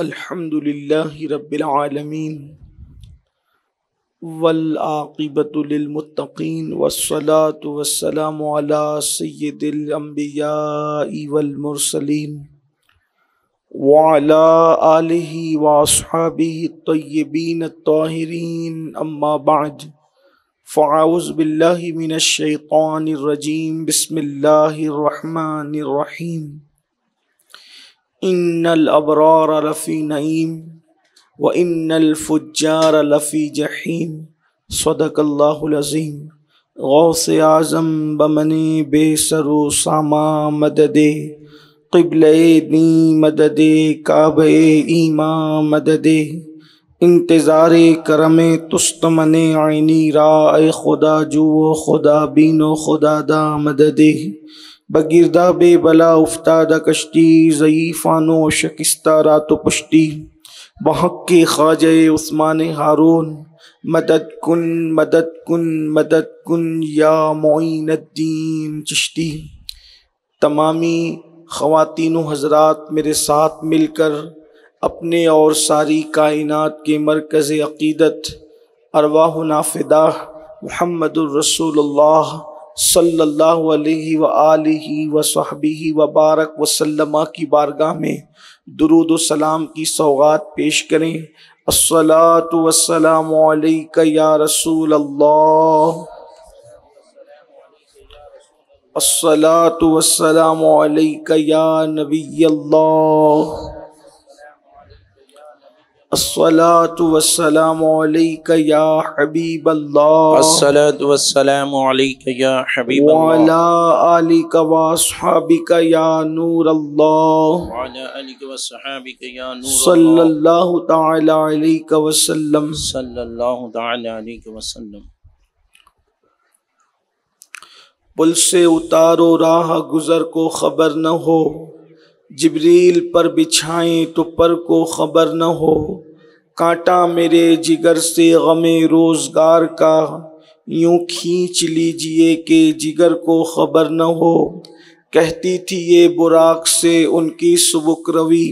अल्हम्दुलिल्लाह रब्बिल आलमीन। वल आक़िबतु लिल मुत्तक़ीन। वस्सलातु वस्सलामु अला सय्यिदिल अंबियाइ वल मुरसलीन। व अला आलिहि व अस्हाबिहि तय्यबीन ताहिरीन अम्मा बअद फ़अऊज़ु बिल्लाहि मिनश शैतानिर इन्नल अबरार लफ़ी नईम व इन्नल फुज्जार लफ़ी जहीम सदक़ल्लाहुल-अज़ीम गौस आज़म बमने बेसरो सामा मददे क़िबले दी मददे काबे ईमा मददे इंतज़ार करम तुस्तमने आइनी राय खुदा जुओ खुदा बीनो खुदा दा मददे बगिरदा बेबला उफ्तादा कश्ती ज़यीफ़ानो शकिस्ता रात पुश्ती बहक के ख्वाज उस्मान हारून, मदद कुन मदद कुन मदद कुन या मोइनुद्दीन चिश्ती। तमामी ख़वातीन हजरात मेरे साथ मिलकर अपने और सारी कायनात के मरकज़ अक़ीदत अरवाह नाफिदा मोहम्मद रसूलुल्लाह सल्लल्लाहु अलैहि व आलिहि व व बारक की बारगाह में दुरूद सलाम की सौगात पेश करें। अस्सलातु अलैका या रसूल अल्लाह अस्सलातु वस्सलामु अलैका या नबी अल्लाह या हबीब या हबीब या नूर सल्लल्लाहु वसल्लम सल्लल्लाहु वसल्लम पुल से उतारो राह गुजर को खबर न हो जिब्रील पर बिछाएँ तो पर को खबर न हो। कांटा मेरे जिगर से गमे रोज़गार का। यूँ खींच लीजिए कि जिगर को खबर न हो। कहती थी ये बुराक से उनकी सुबुक रवि।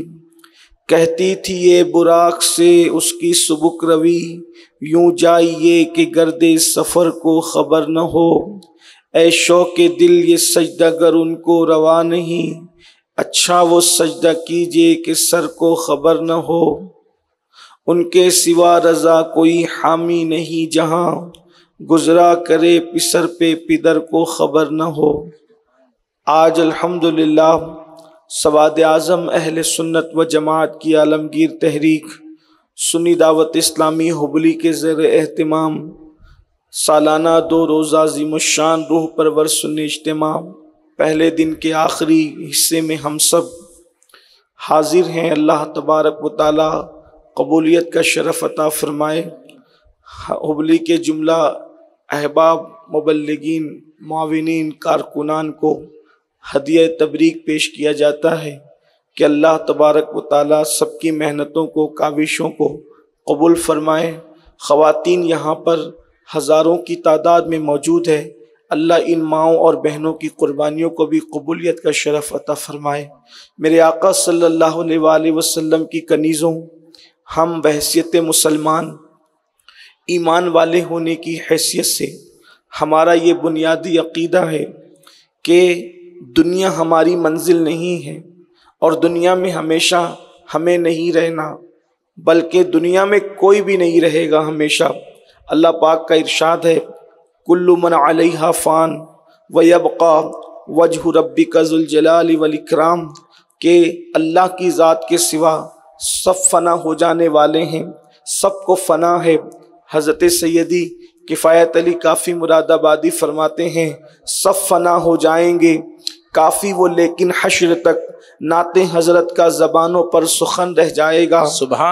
कहती थी ये बुराक से उसकी सुबुक रवि। यूँ जाइए कि गर्दे सफ़र को खबर न हो। ऐ के दिल ये सजदा गर उनको रवा नहीं। अच्छा वो सजदा कीजिए कि सर को खबर न हो। उनके सिवा रजा कोई हामी नहीं जहाँ। गुजरा करे पिसर पे पिदर को खबर न हो। आज अल्हम्दुलिल्लाह सवाद आज़म अहल सुन्नत व जमात की आलमगीर तहरीक सुनी दावत इस्लामी हुबली के ज़र अहतमाम सालाना दो रोज़ा जीमुशान रूह परवर सुन्नी इज्तम पहले दिन के आखिरी हिस्से में हम सब हाजिर हैं। अल्लाह तबारक व ताली कबूलियत का शरफ अता फरमाए। हुबली के जुमला अहबाब मुबलगिन माविन कारकुनान को हदिया तबरीक पेश किया जाता है कि अल्लाह तबारक व सबकी मेहनतों को, काविशों को कबूल फरमाए। ख़वातीन यहाँ पर हज़ारों की तादाद में मौजूद है। अल्लाह इन माओं और बहनों की कुर्बानियों को भी कबूलियत का शरफ अता फरमाए। मेरे आका सल्लल्लाहु अलैहि वसल्लम की कनीज़ों, हम बहसीत मुसलमान, ईमान वाले होने की हैसियत से हमारा ये बुनियादी अकीदा है कि दुनिया हमारी मंजिल नहीं है और दुनिया में हमेशा हमें नहीं रहना, बल्कि दुनिया में कोई भी नहीं रहेगा हमेशा। अल्लाह पाक का इरशाद है कुल्लु मन अलैहा फ़ान, वयबका वजह रब्बी कजुलजलाल वलिक्राम के अल्लाह की ज़ात के सिवा सब फना हो जाने वाले हैं सबको फना है। हज़रत सैदी किफ़ायत अली काफ़ी मुरादाबादी फरमाते हैं, सब फना हो जाएँगे। काफ़ी वो लेकिन हशर तक नाते हज़रत का जबानों पर सुखन रह जाएगा।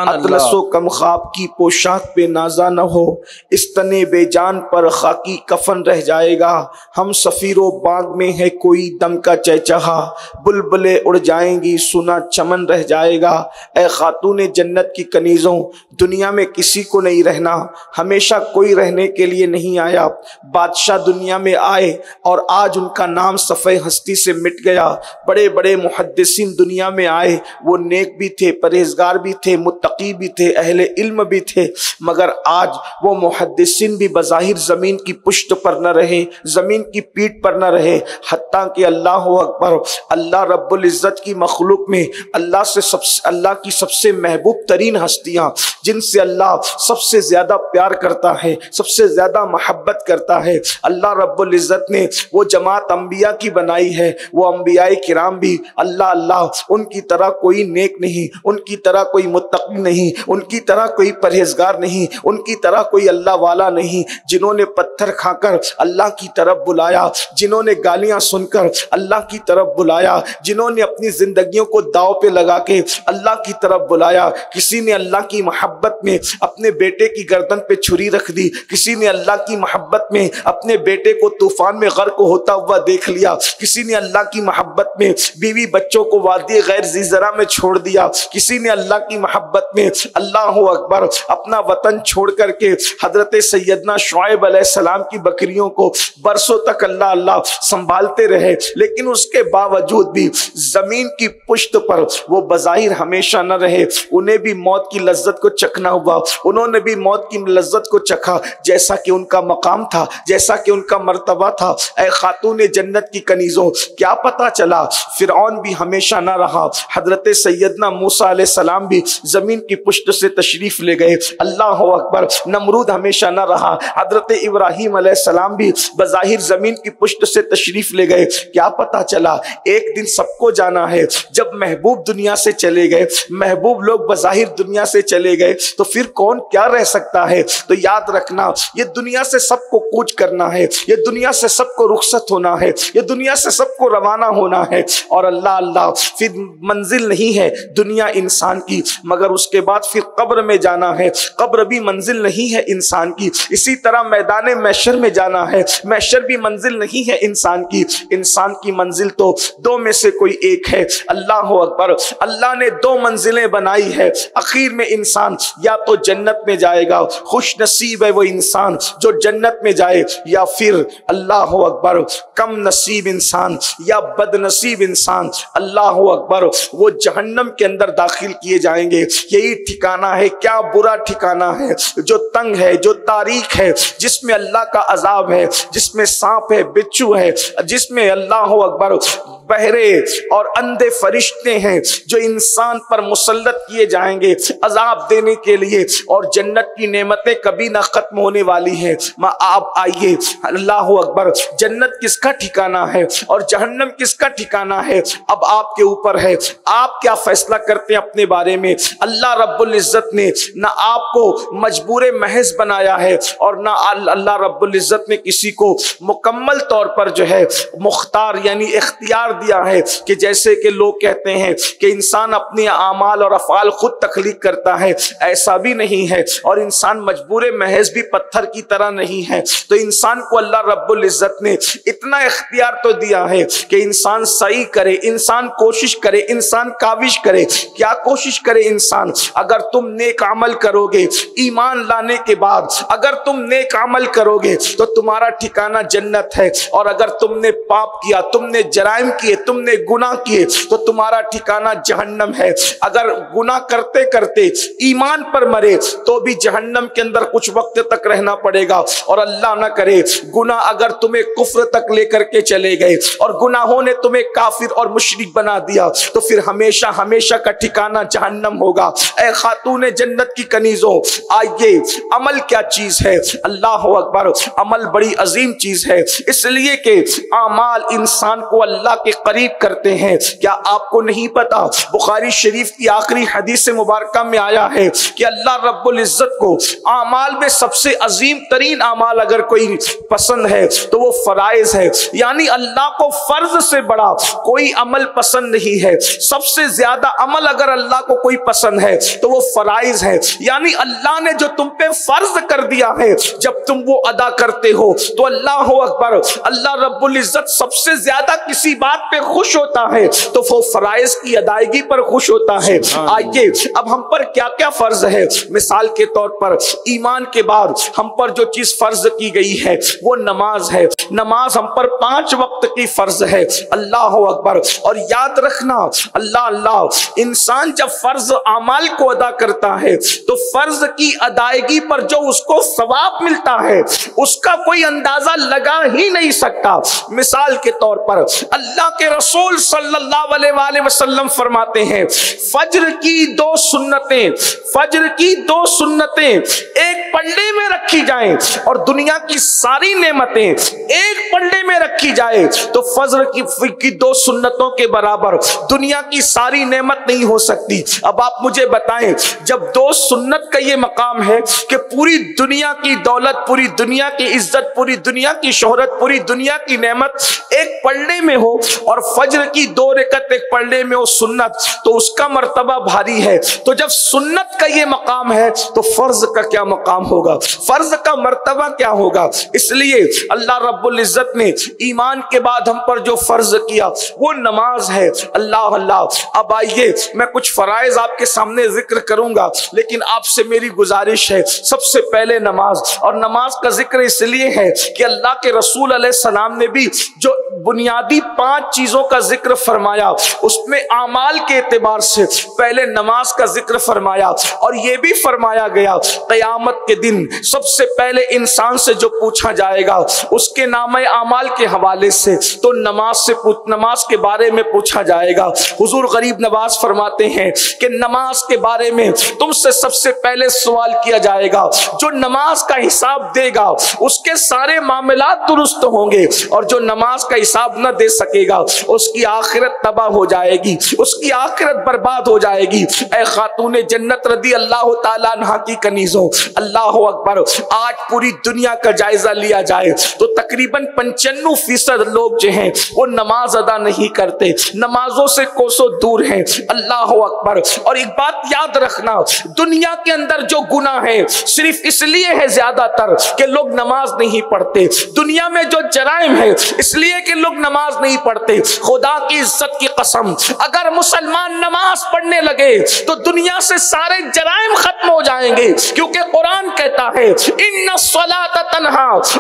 अतलसो कम खाब की पोशाक पे नाजा न हो इस तने बेजान पर खाकी कफन रह जाएगा। हम सफ़ीरो बाग में है कोई दम का चहचहा बुलबुले उड़ जाएँगी सुना चमन रह जाएगा। ए खातून जन्नत की कनीज़ों दुनिया में किसी को नहीं रहना। हमेशा कोई रहने के लिए नहीं आया। बादशाह दुनिया में आए और आज उनका नाम सफ़े हस्ती से मिट गया। बड़े बड़े मुहदसिन दुनिया में आए। वो नेक भी थे, परहेजगार भी थे मुतकी भी थे, अहले इल्म भी थे। मगर आज वो मुहदसिन भी बज़ाहिर ज़मीन की पुश्त पर न रहे, ज़मीन की पीठ पर न रहे। हती कि अल्लाह अकबर, अल्लाह रब्बुल इज़्ज़त की मखलूक में अल्लाह से सबसे, अल्लाह की सबसे महबूब तरीन हस्तियाँ, जिनसे अल्लाह सबसे ज़्यादा प्यार करता है, सबसे ज़्यादा मोहब्बत करता है। अल्लाह रब्ज़त ने वो जमात अम्बिया की बनाई है। वो अम्बिया किराम भी अल्लाह अल्लाह, उनकी तरह कोई नेक नहीं, उनकी तरह कोई मुत्तकी नहीं, उनकी तरह कोई परहेजगार नहीं, उनकी तरह कोई अल्लाह वाला नहीं, जिन्होंने पत्थर खाकर अल्लाह की तरफ़ बुलाया, जिन्होंने गालियाँ सुनकर अल्लाह की तरफ़ बुलाया, जिन्होंने अपनी जिंदगियों को दाव पे लगा के अल्लाह की तरफ़ बुलाया, किसी ने अल्लाह की मोहब्बत में अपने बेटे की गर्दन पे छुरी रख दी, किसी ने अल्लाह की मोहब्बत में अपने बेटे को तूफ़ान में गर्क होता हुआ देख लिया, किसी ने अल्लाह की मोहब्बत में बीवी बच्चों को वादी गैर जीजरा में छोड़ दिया। किसी ने अल्लाह की मोहब्बत में अल्लाह अकबर अपना वतन छोड़ करके हज़रत सैदना शुएब सलाम की बकरियों को बरसों तक अल्लाह अल्लाह संभालते रहे। लेकिन उसके बावजूद भी ज़मीन की पुश्त पर वो बज़ाहिर हमेशा न रहे। उन्हें भी मौत की लज्जत को चखना हुआ। उन्होंने भी मौत की लज्जत को चखा। जैसा कि उनका मकाम था, जैसा कि उनका मरतबा था। ए खातून जन्नत की कनीज़ों क्या पता चला? फिर भी हमेशा ना रहा। हज़रत सैदना मूसा सलाम भी ज़मीन की पुष्ट से तशरीफ़ ले गए। अल्लाह अकबर, नमरूद हमेशा ना रहा। हज़रत इब्राहिम सलाम भी बज़ाहिर ज़मीन की पुष्ट से तशरीफ़ ले गए। क्या पता चला? एक दिन सबको जाना है। जब महबूब दुनिया से चले गए, महबूब लोग बज़ाहिर दुनिया से चले गए तो फिर कौन क्या रह सकता है? तो याद रखना, ये दुनिया से सबको कूच करना है। ये दुनिया से सबको रुखसत होना है। ये दुनिया से सबको रवाना होना है। और अल्लाह अल्लाह, फिर मंजिल नहीं है दुनिया इंसान की, मगर उसके बाद फिर कब्र में जाना है। कब्र भी मंजिल नहीं है इंसान की। इसी तरह मैदान मैशर में जाना है। मैशर भी मंजिल नहीं है इंसान की। इंसान की मंजिल तो दो में से कोई एक है। अल्लाह अकबर। अल्लाह ने दो मंजिलें बनाई है। आखिर में इंसान या तो जन्नत में जाएगा। खुश नसीब है वो इंसान जो जन्नत में जाए। या फिर अल्लाह अकबर, कम नसीब इंसान या बदनसीब इंसान अल्लाह अकबर, वो जहन्नम के अंदर दाखिल किए जाएँगे। यही ठिकाना है, क्या बुरा ठिकाना है? जो तंग है, जो तारीख है, जिसमें अल्लाह का अजाब है, जिसमें सांप है, बिच्छू है, जिसमें अल्लाह अकबर बहरे और अंधे फरिश्ते हैं जो इंसान पर मुसलत किए जाएँगे अजाब देने के लिए और जन्नत की नेमतें कभी ना खत्म होने वाली हैं। माँ, आप आइए। अल्लाह अकबर। जन्नत किसका ठिकाना है और जहन्नम किसका ठिकाना है? अब आपके ऊपर है। आप क्या फैसला करते हैं अपने बारे में? अल्लाह रब्बुल इज़्ज़त ने ना आपको मजबूर महज बनाया है और ना अल्लाह रब्बुल इज़्ज़त ने किसी को मुकम्मल तौर पर जो है मुख्तार यानी इख्तियार दिया है कि जैसे कि लोग कहते हैं कि इंसान अपने अमाल और अफ़ाल खुद तखलीक करता है, ऐसा भी नहीं है। और इंसान मजबूर महज भी पत्थर की तरह नहीं है। तो इंसान को अल्लाह रब्बुल इज़्ज़त ने इतना इख्तियार तो दिया है कि इंसान सही करे, इंसान कोशिश करे, इंसान काविश करे। क्या कोशिश करे इंसान? अगर तुम नेक अमल करोगे, ईमान लाने के बाद अगर तुम नेक अमल करोगे तो तुम्हारा ठिकाना जन्नत है। और अगर तुमने पाप किया, तुमने जराइम किए, तुमने गुना किए तो तुम्हारा ठिकाना जहन्नम है। अगर गुना करते करते ईमान पर मरे तो भी जहन्नम के अंदर कुछ वक्त तक रहना पड़ेगा। और अल्लाह ना करे गुना अगर तुम्हें कुफ्र तक लेकर के चले गए, और गुनाहों ने तुम्हें काफिर और मुशरिक बना दिया तो फिर हमेशा हमेशा का ठिकाना जहन्नम होगा। ए खातून जन्नत की कनीजों, आइए, अमल क्या चीज़ है? अल्लाह अकबर, अमल बड़ी अजीम चीज़ है। इसलिए कि अमाल इंसान को अल्लाह के करीब करते हैं। क्या आपको नहीं पता? बुखारी शरीफ की आखिरी हदीस मुबारक में आया है कि अल्लाह रब्बुल इज़्ज़त को अमाल में सबसे अजीम तरीन अमाल अगर कोई पसंद है तो वो फ़राइज है। यानी अल्लाह को फ़र्ज़ से बड़ा कोई अमल पसंद नहीं है। सबसे ज़्यादा अमल अगर अल्लाह को कोई पसंद है तो वो फ़राइज है। यानी अल्लाह ने जो तुम पे फ़र्ज़ कर दिया है, जब तुम वो अदा करते हो तो अल्लाह अकबर। अल्लाह रब्बुल इज़्ज़त सबसे ज़्यादा किसी बात पे खुश होता है तो वो फराइज की अदायगी पर खुश होता है। आइए अब हम पर क्या क्या फ़र्ज़ है? मिसाल के तौर पर ईमान के बाद हम पर जो चीज़ फ़र्ज़ की गई है वो नमाज़ है। नमाज़ हम पर पाँच वक्त की फ़र्ज़ है। अल्लाह अकबर। और याद रखना अल्लाह अल्लाह इंसान जब फ़र्ज़ अमाल को अदा करता है तो फ़र्ज़ की अदायगी पर जो उसको सवाब मिलता है उसका कोई अंदाज़ा लगा ही नहीं सकता। मिसाल के तौर पर अल्लाह के रसूल सल्लल्लाहु अलैहि वसल्लम फरमाते हैं फज्र की दो सुन्नतें फज्र की दो सुन्नतें एक पल्ले में रखी जाएँ और दुनिया की सारी नेमतें एक पल्ले में रखी जाए। तो फज्र की, की दो सुन्नतों के बराबर दुनिया की सारी नेमत नहीं हो सकती। अब आप मुझे बताएँ जब दो सुन्नत का ये मकाम है कि पूरी दुनिया की दौलत पूरी दुनिया की इज़्ज़त पूरी दुनिया की शोहरत पूरी दुनिया की नेमत एक पल्ले में हो और फज्र की दो रेकत एक पल्ले में हो सुन्नत तो उसका मर्तबा भारी है। तो जब सुन्नत का ये मकाम है तो फ़र्ज़ का क्या मकाम होगा? फ़र्ज़ का मर्तबा क्या होगा? इसलिए अल्लाह रब्बुल इज़्ज़त ने ईमान के बाद हम पर जो फ़र्ज़ किया, वो नमाज़ है। अल्लाह अल्लाह, अब आइए, मैं कुछ फराइज आपके सामने ज़िक्र करूँगा, लेकिन आपसे मेरी गुजारिश है, सबसे पहले नमाज़। और नमाज़ का ज़िक्र इसलिए है कि अल्लाह के रसूल सलाम ने भी जो बुनियादी पाँच चीज़ों का ज़िक्र फरमाया, उसमें आमाल के एतबार से पहले नमाज़ का ज़िक्र फरमाया और यह भी फरमाया गया, कयामत के दिन सबसे पहले इंसान से जो पूछा जाएगा, उसके नाम आमाल के हवाले से तो नमाज़ से नमाज़ के बारे में पूछा जाएगा। हुजूर गरीब नवाज़ फरमाते हैं कि नमाज़ के बारे में तुमसे सबसे पहले सवाल किया जाएगा, जो नमाज़ का हिसाब देगा, उसके सारे मामला दुरुस्त होंगे और जो नमाज़ का हिसाब न दे सकेगा उसकी आखिरत तबाह हो जाएगी, उसकी आखिरत बर्बाद हो जाएगी। ए खातून जन्नत रदी अल्लाह की कनीजों, अल्लाह अकबर, आज पूरी दुनिया का जायजा लिया जाए। तो तकरीबन पंचानवे फ़ीसद लोग जो हैं, वो नमाज़ अदा नहीं करते। नमाजों से कोसों दूर हैं, अल्लाह अकबर। और एक बात याद रखना, दुनिया के अंदर जो गुना है, सिर्फ़ इसलिए है ज़्यादातर कि लोग नमाज़ नहीं पढ़ते। दुनिया में जो जराइम है, इसलिए कि लोग नमाज़ नहीं पढ़ते। खुदा की इज़्ज़त की कसम, अगर मुसलमान नमाज़ पढ़ने लगे तो दुनिया से सारे जराइम खत्म हो जाएँगे, क्योंकि कुरान कहता है इन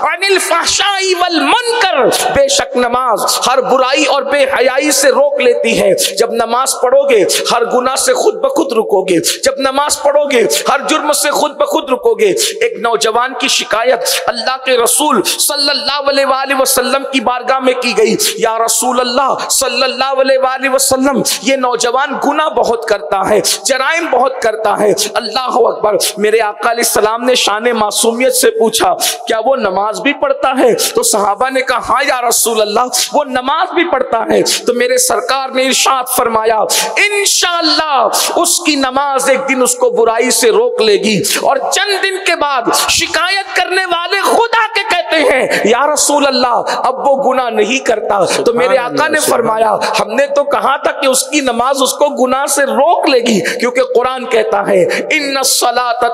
अनिल वल मुनकर। बेशक नमाज़ हर बुराई और बेहयाई से रोक लेती है। जब नमाज़ पढ़ोगे, हर गुना से खुद ब खुद रुकोगे। जब नमाज़ पढ़ोगे, हर जुर्म से खुद ब खुद रुकोगे। एक नौजवान की शिकायत अल्लाह के रसूल सल्लल्लाहु अलैहि वसल्लम की बारगाह में की गई, या रसूल अल्लाह सल्लल्लाहु अलैहि वसल्लम, ये नौजवान गुना बहुत करता है, जराइम बहुत करता है। अल्लाह अकबर। मेरे आका सलाम ने शान मासूमियत से पूछा, क्या वो नमाज़ भी पढ़ता है? तो सहाबा ने कहा हाँ या रसूल अल्लाह वो नमाज़ भी पढ़ता है। तो मेरे सरकार ने इरशाद फरमाया इनशाला उसकी नमाज़ एक दिन उसको बुराई से रोक लेगी और चंद दिन के बाद शिकायत करने वाले खुदा के कहते हैं, या रसूल अल्लाह अब वो गुना नहीं करता। तो मेरे आका ने फरमाया हमने तो कहा था कि उसकी नमाज़ उसको गुनाह से रोक लेगी क्योंकि कुरान कहता है इन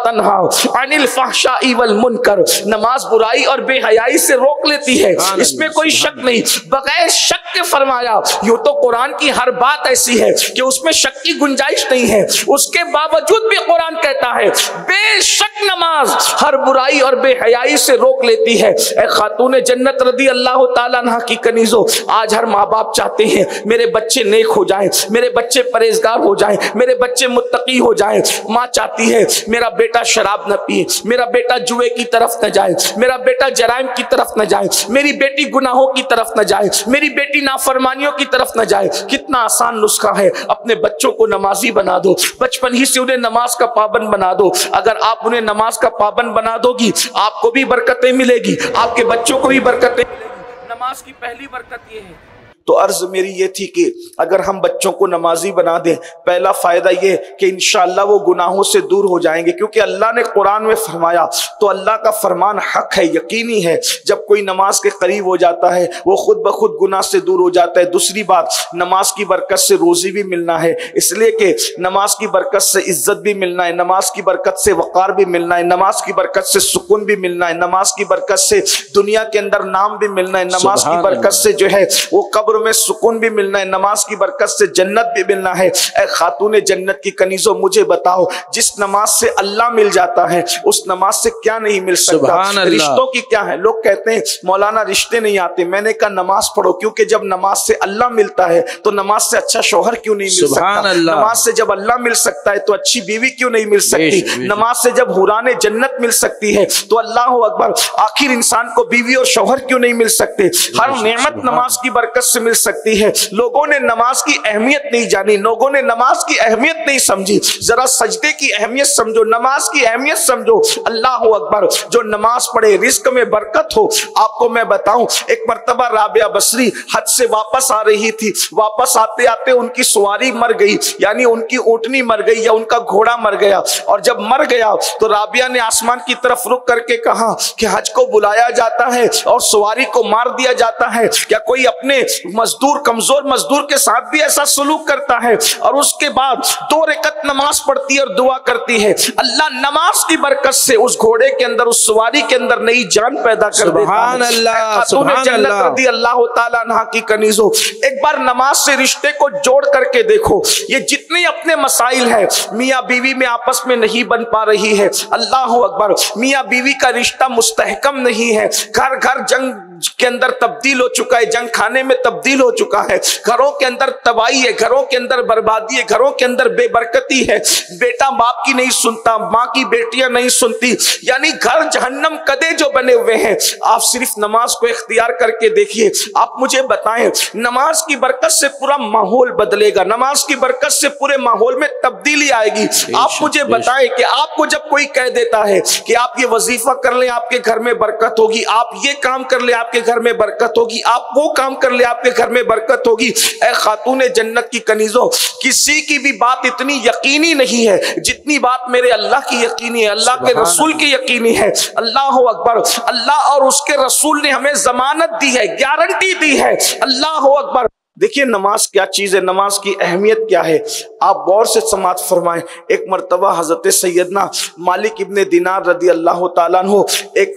तनहा अनिल फाशा इवल मुनकर। नमाज़ बुराई और बेहयाई से रोक लेती है इसमें कोई शक नहीं। बगैर शक के फरमाया यूँ तो कुरान की हर बात ऐसी है कि उसमें शक की गुंजाइश नहीं है उसके बावजूद भी कुरान कहता है बेशक नमाज़ हर बुराई और बेहयाई से रोक लेती है। ए खातून जन्नत रदी अल्लाह तला की कनीजो आज हर माँ बाप चाहते हैं, मेरे बच्चे नेक हो जाएँ, मेरे बच्चे परहेजगार हो जाएँ, मेरे बच्चे मुत्तकी हो जाएँ। माँ चाहती है, मेरा बेटा शराब न पिए, मेरा बेटा जुए की तरफ़ न जाए, मेरा बेटा जराइम की तरफ़ न जाए, मेरी बेटी गुनाहों की तरफ़ न जाए, मेरी बेटी नाफरमानियों की तरफ़ न जाए। कितना आसान नुस्खा है, अपने बच्चों को नमाजी बना दो, बचपन ही से उन्हें नमाज़ का पाबंद बना दो। अगर आप उन्हें नमाज़ का पाबंद बना दोगी, आपको भी बरकतें मिलेगी, आपके बच्चों को भी बरकतें मिलेगी। नमाज़ की पहली बरकत ये है तो अर्ज़ मेरी ये थी कि अगर हम बच्चों को नमाजी बना दें पहला फ़ायदा ये कि इनशाला वो गुनाहों से दूर हो जाएँगे क्योंकि अल्लाह ने कुरान में फरमाया तो अल्लाह का फरमान हक है यकीनी है जब कोई नमाज़ के करीब हो जाता है वो खुद ब खुद गुनाह से दूर हो जाता है। दूसरी बात नमाज़ की बरकत से रोज़ी भी मिलना है इसलिए कि नमाज़ की बरकत से इज़्ज़त भी मिलना है नमाज़ की बरकत से वक़ार भी मिलना है नमाज़ की बरकत से सुकून भी मिलना है नमाज़ की बरकत से दुनिया के अंदर नाम भी मिलना है नमाज़ की बरकत से जो है वो कब्र कब्र में सुकून भी मिलना है नमाज़ की बरकत से जन्नत भी मिलना है। ए खातून जन्नत की कनीजों मुझे बताओ जिस नमाज़ से अल्लाह मिल जाता है उस नमाज़ से क्या नहीं मिल सकता? रिश्तों की क्या है? लोग कहते हैं मौलाना रिश्ते नहीं आते। मैंने कहा नमाज़ पढ़ो क्योंकि जब नमाज़ से अल्लाह मिलता है तो नमाज़ से अच्छा शोहर क्यों नहीं मिल सकता? नमाज़ से जब अल्लाह मिल सकता है तो अच्छी बीवी क्यों नहीं मिल सकती। नमाज़ से जब हुरान जन्नत मिल सकती है तो अल्लाह अकबर आखिर इंसान को बीवी और शोहर क्यों नहीं मिल सकते? हर नेमत नमाज़ की बरकत से मिल सकती है। लोगों ने नमाज़ की अहमियत नहीं जानी, लोगों ने नमाज़ की अहमियत नहीं समझी। जरा सजदे की अहमियत समझो, नमाज़ की अहमियत समझो। अल्लाह अकबर, जो नमाज़ पढ़े रिस्क में बरकत हो। आपको मैं बताऊँ, एक मरतबा राबिया बसरी हज से वापस आ रही थी। वापस आते आते उनकी सवारी मर गई, यानी उनकी ऊँटनी मर गई या उनका घोड़ा मर गया। और जब मर गया तो राबिया ने आसमान की तरफ़ रुक करके कहा कि हज को बुलाया जाता है और सवारी को मार दिया जाता है। क्या कोई अपने मजदूर कमज़ोर मजदूर के साथ भी ऐसा सलूक करता है और उसके बाद दो रकत नमाज़ पढ़ती है और दुआ करती है। अल्लाह नमाज़ की बरकत से उस घोड़े के अंदर उस सवारी के अंदर नई जान पैदा कर देता अल्लाह, ताला की कनीजो एक बार नमाज़ से रिश्ते को जोड़ करके देखो। ये जितने अपने मसाइल है मियाँ बीवी में आपस में नहीं बन पा रही है। अल्लाह अकबर मियाँ बीवी का रिश्ता मुस्तहकम नहीं है। घर घर जंग के अंदर तब्दील हो चुका है जंग खाने में तब्दील हो चुका है। घरों के अंदर तबाही है घरों के अंदर बर्बादी है घरों के अंदर बेबरकती है। बेटा बाप की नहीं सुनता माँ की बेटियाँ नहीं सुनती। यानी घर जहन्नम कदे जो बने हुए हैं। आप सिर्फ़ नमाज़ को इख्तियार करके देखिए आप मुझे बताएँ नमाज़ की बरकत से पूरा माहौल बदलेगा नमाज़ की बरकत से पूरे माहौल में तब्दीली आएगी। आप मुझे। बताएँ कि आपको जब कोई कह देता है कि आप ये वजीफा कर लें आपके घर में बरकत होगी आप ये काम कर ले आपके घर में बरकत होगी। आप वो काम कर ले आपके घर में बरकत होगी। ए खातून जन्नत की कनीजों किसी की भी बात इतनी यकीनी नहीं है जितनी बात मेरे अल्लाह की यकीनी है अल्लाह के रसूल की यकीनी है। अल्लाह अकबर अल्लाह और उसके रसूल ने हमें जमानत दी है गारंटी दी है। अल्लाह अकबर। देखिए नमाज़ क्या चीज़ है नमाज़ की अहमियत क्या है? आप गौर से समाज फरमाएँ। एक मरतबा हज़रत सैयदना मालिक इब्ने दिनार रदी अल्लाह हो एक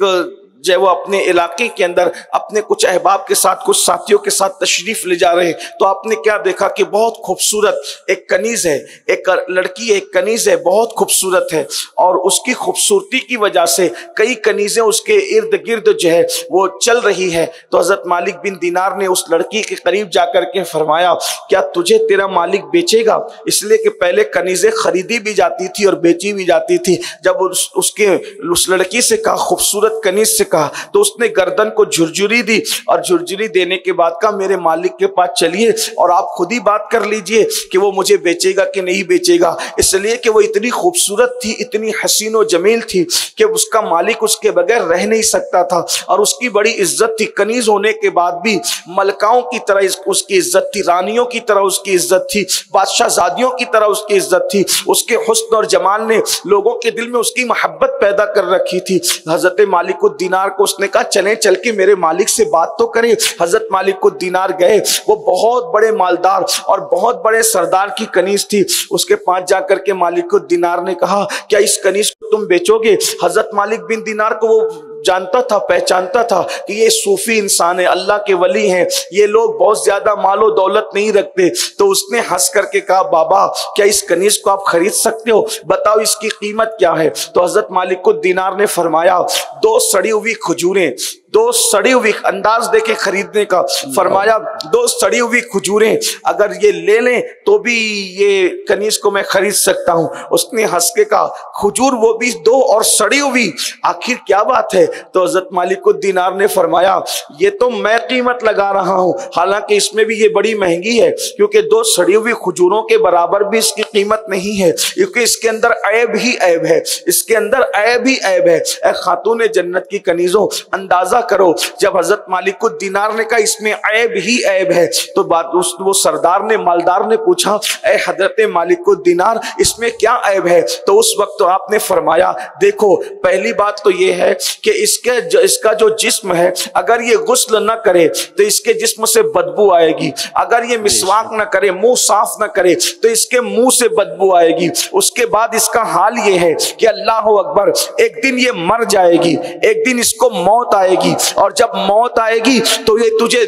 जो वो अपने इलाके के अंदर अपने कुछ अहबाब के साथ कुछ साथियों के साथ तशरीफ़ ले जा रहे हैं। तो आपने क्या देखा कि बहुत खूबसूरत एक कनीज है एक लड़की है एक कनीज है बहुत खूबसूरत है। और उसकी खूबसूरती की वजह से कई कनीजें उसके इर्द गिर्द जो है वो चल रही है। तो हज़रत मालिक बिन दिनार ने उस लड़की के करीब जाकर के फरमाया क्या तुझे तेरा मालिक बेचेगा? इसलिए कि पहले कनीजें खरीदी भी जाती थी और बेची भी जाती थी। जब उस, उसके उस लड़की से कहा खूबसूरत कनीज से कहा तो उसने गर्दन को झुरझुरी दी और झुरझुरी देने के बाद कहा, मेरे मालिक के पास चलिए और आप खुद ही बात कर लीजिए कि वो मुझे बेचेगा कि नहीं बेचेगा। इसलिए कि वो इतनी खूबसूरत थी, इतनी हसीन व जमील थी कि उसका मालिक उसके बगैर रह नहीं सकता था और उसकी बड़ी इज़्ज़त थी। कनीज होने के बाद भी मलकाओं की तरह उसकी इज़्ज़त थी, रानियों की तरह उसकी इज़्ज़त थी, बादशाह जादियों की तरह उसकी इज़्ज़त थी। उसके हुस्न और जमाल ने लोगों के दिल में उसकी मोहब्बत पैदा कर रखी थी। हज़रत मालिक दिनार को उसने कहा, चले, चल के मेरे मालिक से बात तो करें। हज़रत मालिक को दीनार गए। वो बहुत बड़े मालदार और बहुत बड़े सरदार की कनीज थी। उसके पास जाकर के मालिक को दिनार ने कहा, क्या इस कनीज को तुम बेचोगे? हज़रत मालिक बिन दिनार को वो जानता था, पहचानता था कि ये सूफी इंसान है, अल्लाह के वली हैं। ये लोग बहुत ज़्यादा मालो दौलत नहीं रखते। तो उसने हंस करके कहा, बाबा, क्या इस कनीज को आप खरीद सकते हो? बताओ इसकी कीमत क्या है? तो हज़रत मालिक को दीनार ने फरमाया, दो सड़ी हुई खजूरें। दो सड़ी हुई अंदाज देके खरीदने का फरमाया, दो सड़ी हुई खजूरें अगर ये ले लें तो भी ये कनीज को मैं खरीद सकता हूँ। उसने हंस के कहा, खजूर वो भी दो और सड़ी हुई, आखिर क्या बात है? तो हज़रत मालिक को दिनार ने फरमाया, ये तो मैं कीमत लगा रहा हूँ। हालाँकि इसमें भी ये बड़ी महँगी है, क्योंकि दो सड़ी हुई खजूरों के बराबर भी इसकी कीमत नहीं है, क्योंकि इसके अंदर ऐब ही ऐब है। इसके अंदर ऐब ही ऐब है। खातून जन्नत की कनीजों, अंदाज़ा करो। जब हज़रत मालिक को दिनार ने कहा, इसमें ऐब ही ऐब है तो बात उस, वो सरदार ने, मालदार ने पूछा ए हज़रत मालिक को दिनार इसमें क्या ऐब है? तो उस वक्त तो आपने फरमाया, देखो, पहली बात तो ये है कि इसके ज- इसका जो जिस्म है, अगर ये गुस्ल न करे तो इसके जिस्म से बदबू आएगी। अगर ये मिसवाक न करे, मुँह साफ़ न करे तो इसके मुँह से बदबू आएगी। उसके बाद इसका हाल ये है कि अल्लाह अकबर, एक दिन ये मर जाएगी, एक दिन इसको मौत आएगी। और जब मौत आएगी तो ये तुझे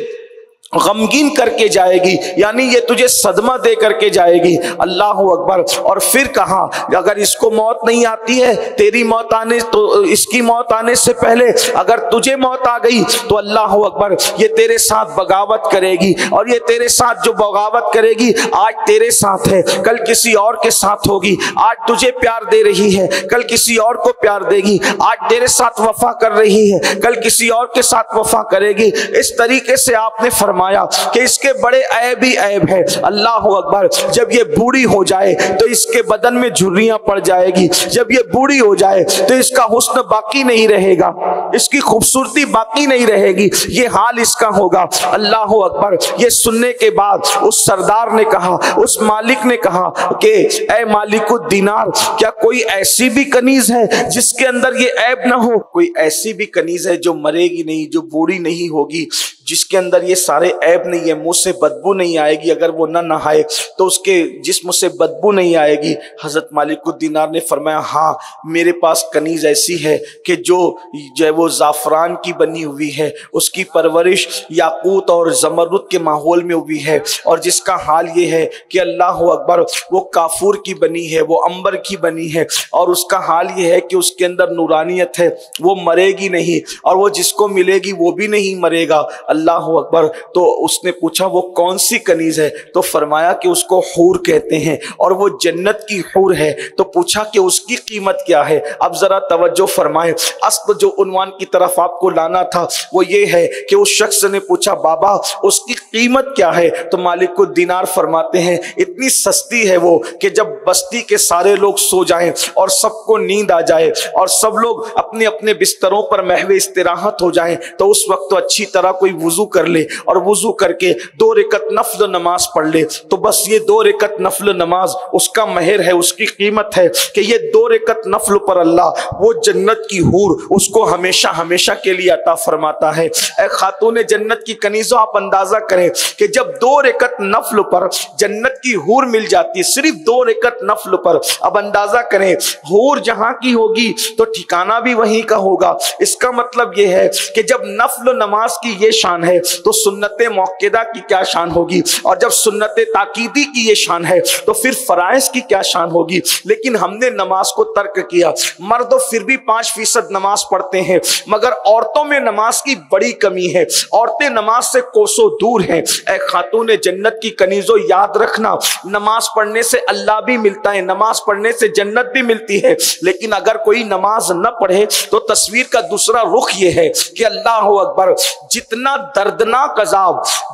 गमगीन करके जाएगी, यानी ये तुझे सदमा दे करके जाएगी। अल्लाह अकबर। और फिर कहा, अगर इसको मौत नहीं आती है, तेरी मौत आने तो इसकी मौत आने से पहले अगर तुझे मौत आ गई तो अल्लाह अकबर, ये तेरे साथ बगावत करेगी। और ये तेरे साथ जो बगावत करेगी, आज तेरे साथ है। कल किसी और के साथ होगी। आज तुझे प्यार दे रही है। कल किसी और को प्यार देगी। आज तेरे साथ वफा कर रही है। कल किसी और के साथ वफा करेगी। इस तरीके से आपने फरमा फरमाया कि इसके बड़े ऐब ही ऐब है। अल्लाह अकबर। जब ये बूढ़ी हो जाए तो इसके बदन में झुर्रियाँ पड़ जाएगी। जब ये बूढ़ी हो जाए तो इसका हुस्न बाकी नहीं रहेगा। इसकी खूबसूरती बाकी नहीं रहेगी। ये हाल इसका होगा। अल्लाह अकबर। ये सुनने के बाद उस सरदार ने कहा, उस मालिक ने कहा कि, ए मालिक दिनार क्या कोई ऐसी भी कनीज है जिसके अंदर ये ऐब ना हो? कोई ऐसी भी कनीज है जो मरेगी नहीं, जो बूढ़ी नहीं होगी, जिसके अंदर ये सारे ऐब नहीं है मुँह से बदबू नहीं आएगी अगर वो ना नहाए तो उसके जिसम से बदबू नहीं आएगी। हज़रत मालिकुद्दीनार ने फरमाया हाँ मेरे पास कनीज ऐसी है कि जो जो वो ज़ाफ़रान की बनी हुई है, उसकी परवरिश याकूत और जमरुद के माहौल में हुई है और जिसका हाल ये है कि अल्लाह अकबर, वो काफूर की बनी है, वो अंबर की बनी है और उसका हाल ये है कि उसके अंदर नूरानियत है, वो मरेगी नहीं और वो जिसको मिलेगी वो भी नहीं मरेगा। अल्लाह अकबर तो उसने पूछा, वो कौन सी कनीज है? तो फरमाया कि उसको हूर कहते हैं और वो जन्नत की हूर है। तो पूछा कि उसकी कीमत क्या है? अब जरा तवज्जो फरमाए। अस्त जो उनवान की तरफ़ आपको लाना था, वो ये है कि उस शख्स ने पूछा, बाबा, उसकी कीमत क्या है? तो मालिक को दिनार फरमाते हैं, इतनी सस्ती है वो कि जब बस्ती के सारे लोग सो जाएँ और सबको नींद आ जाए और सब लोग अपने अपने बिस्तरों पर महवे इस्तराहत हो जाएँ तो उस वक्त तो अच्छी तरह कोई वज़ू कर ले और वज़ू करके दो रिकत नफल नमाज़ पढ़ ले। तो बस ये दो रिकत नफल नमाज़, उसका महर है, उसकी कीमत है कि ये दो रिकत नफल पर अल्लाह, वो जन्नत की हूर, उसको हमेशा हमेशा के लिए अता फरमाता है। ए खातून जन्नत की कनीजो, आप अंदाज़ा करें कि जब दो रिकत नफल पर जन्नत की हूर मिल जाती है सिर्फ़ दो रिकत नफल पर, अब अंदाज़ा करें, हूर जहाँ की होगी तो ठिकाना भी वहीं का होगा। इसका मतलब यह है कि जब नफल नमाज़ की ये शान है तो सुन्नत मौकेदा की क्या शान होगी? और जब सुन्नत ताकीदी की ये शान है तो फिर फराइज की क्या शान होगी? लेकिन हमने नमाज़ को तर्क किया। मर्द फिर भी पाँच फ़ीसद नमाज़ पढ़ते हैं, मगर औरतों में नमाज़ की बड़ी कमी है। औरतें नमाज़ से कोसों दूर हैं। ए खातून जन्नत की कनीजो, याद रखना, नमाज़ पढ़ने से अल्लाह भी मिलता है, नमाज़ पढ़ने से जन्नत भी मिलती है। लेकिन अगर कोई नमाज़ न पढ़े तो तस्वीर का दूसरा रुख ये है कि अल्लाह अकबर, जितना दर्दनाक अजाब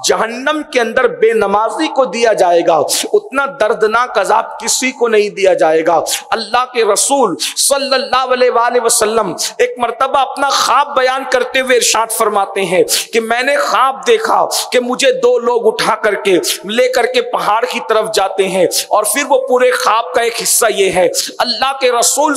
जहन्नम के अंदर बेनमाजी को दिया जाएगा। उतना दर्दनाक अजाब किसी को नहीं दिया जाएगा। अल्लाह के रसूल वसल्लम एक मरतबा अपना ख्वाब बयान करते हुए इरशाद फरमाते हैं कि मैंने ख्वाब देखा कि मुझे दो लोग उठा करके, लेकर के पहाड़ की तरफ़ जाते हैं और फिर वो पूरे ख्वाब का एक हिस्सा ये है। अल्लाह के रसूल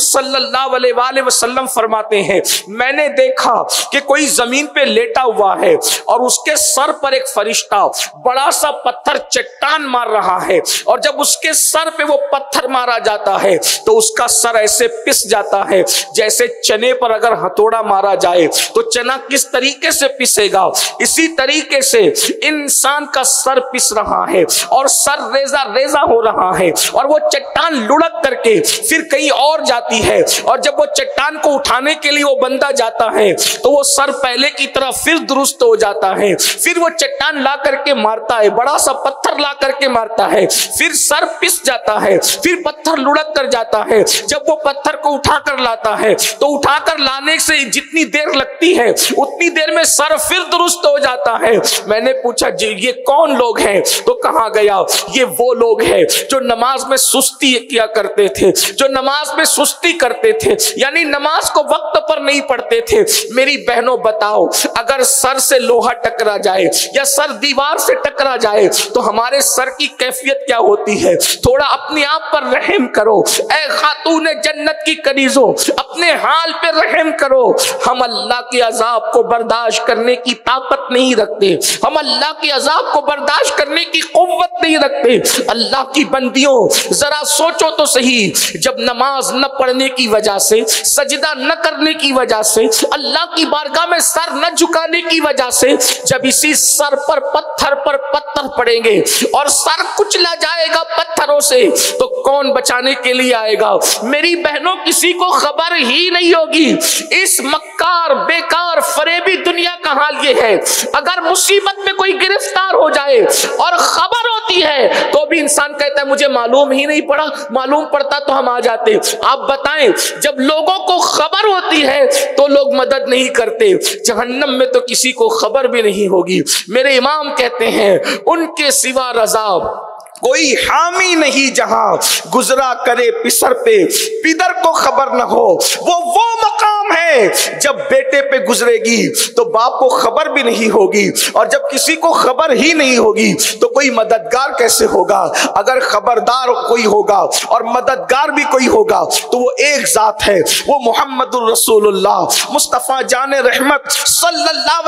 वसल्लम फरमाते हैं, मैंने देखा कि कोई ज़मीन पे लेटा हुआ है और उसके सर पर एक फरिश्ता बड़ा सा पत्थर चट्टान मार रहा है और जब उसके सर पे वो पत्थर मारा जाता है तो उसका सर ऐसे पिस जाता है जैसे चने पर अगर हथौड़ा मारा जाए तो चना किस तरीके से पिसेगा? इसी तरीके से इंसान का सर पिस रहा है और सर रेजा रेजा हो रहा है और वो चट्टान लुढ़क करके फिर कहीं और जाती है और जब वो चट्टान को उठाने के लिए वो बंदा जाता है तो वो सर पहले की तरह फिर दुरुस्त हो जाता है, फिर वो चट्टान ला करके मारता है, बड़ा सा पत्थर ला करके मारता है। फिर सर पिस जाता है, फिर पत्थर लुढ़क कर जाता है। जब वो पत्थर को उठा कर लाता है तो उठा कर लाने से जितनी देर लगती है, उतनी देर में सर फिर दुरुस्त हो जाता है। मैंने पूछा, जी, ये कौन लोग हैं? तो कहा गया, ये वो लोग हैं जो नमाज़ में सुस्ती किया करते थे, जो नमाज़ में सुस्ती करते थे, यानी नमाज़ को वक्त पर नहीं पढ़ते थे। मेरी बहनों, बताओ, अगर सर से लोहा टकरा जाए या सर दीवार से टकरा जाए तो हमारे सर की कैफियत क्या होती है? थोड़ा अपने आप पर रहम करो। ए खातून जन्नत की कनीजो अपने हाल पे रहम करो। हम अल्लाह के अजाब को बर्दाश्त करने की ताकत नहीं रखते। हम अल्लाह के अजाब को बर्दाश्त करने की कुव्वत नहीं रखते। अल्लाह की बंदियों, जरा सोचो तो सही। जब नमाज़ न पढ़ने की वजह से, सजदा न करने की वजह से, अल्लाह की बारगाह में सर न झुकाने की वजह से, जब इसी सर पर पत्थर पर पत्थर पड़ेंगे और सर कुचला जाएगा पत्थरों से तो कौन बचाने के लिए आएगा? मेरी बहनों, किसी को खबर ही नहीं होगी। इस मक्कार, बेकार, फरेबी दुनिया का हाल ये है। अगर मुसीबत में कोई गिरफ़्तार हो जाए और खबर होती है तो भी इंसान कहता है, मुझे मालूम ही नहीं पड़ा। मालूम पड़ता तो हम आ जाते। आप बताएँ, जब लोगों को खबर होती है तो लोग मदद नहीं करते। जहन्नम में तो किसी को खबर भी नहीं होगी। मेरे इमाम कहते हैं उनके सिवा रजा कोई हामी नहीं जहाँ गुजरा करे पिसर पे। पिदर को खबर न हो। वो वो मकाम है। जब बेटे पे गुजरेगी तो बाप को खबर भी नहीं होगी। और जब किसी को खबर ही नहीं होगी तो कोई मददगार कैसे होगा? अगर खबरदार कोई होगा, और मददगार भी कोई होगा तो वो एक जात है। वो मोहम्मद मुस्तफ़ा जान रहमत सल्लल्लाहु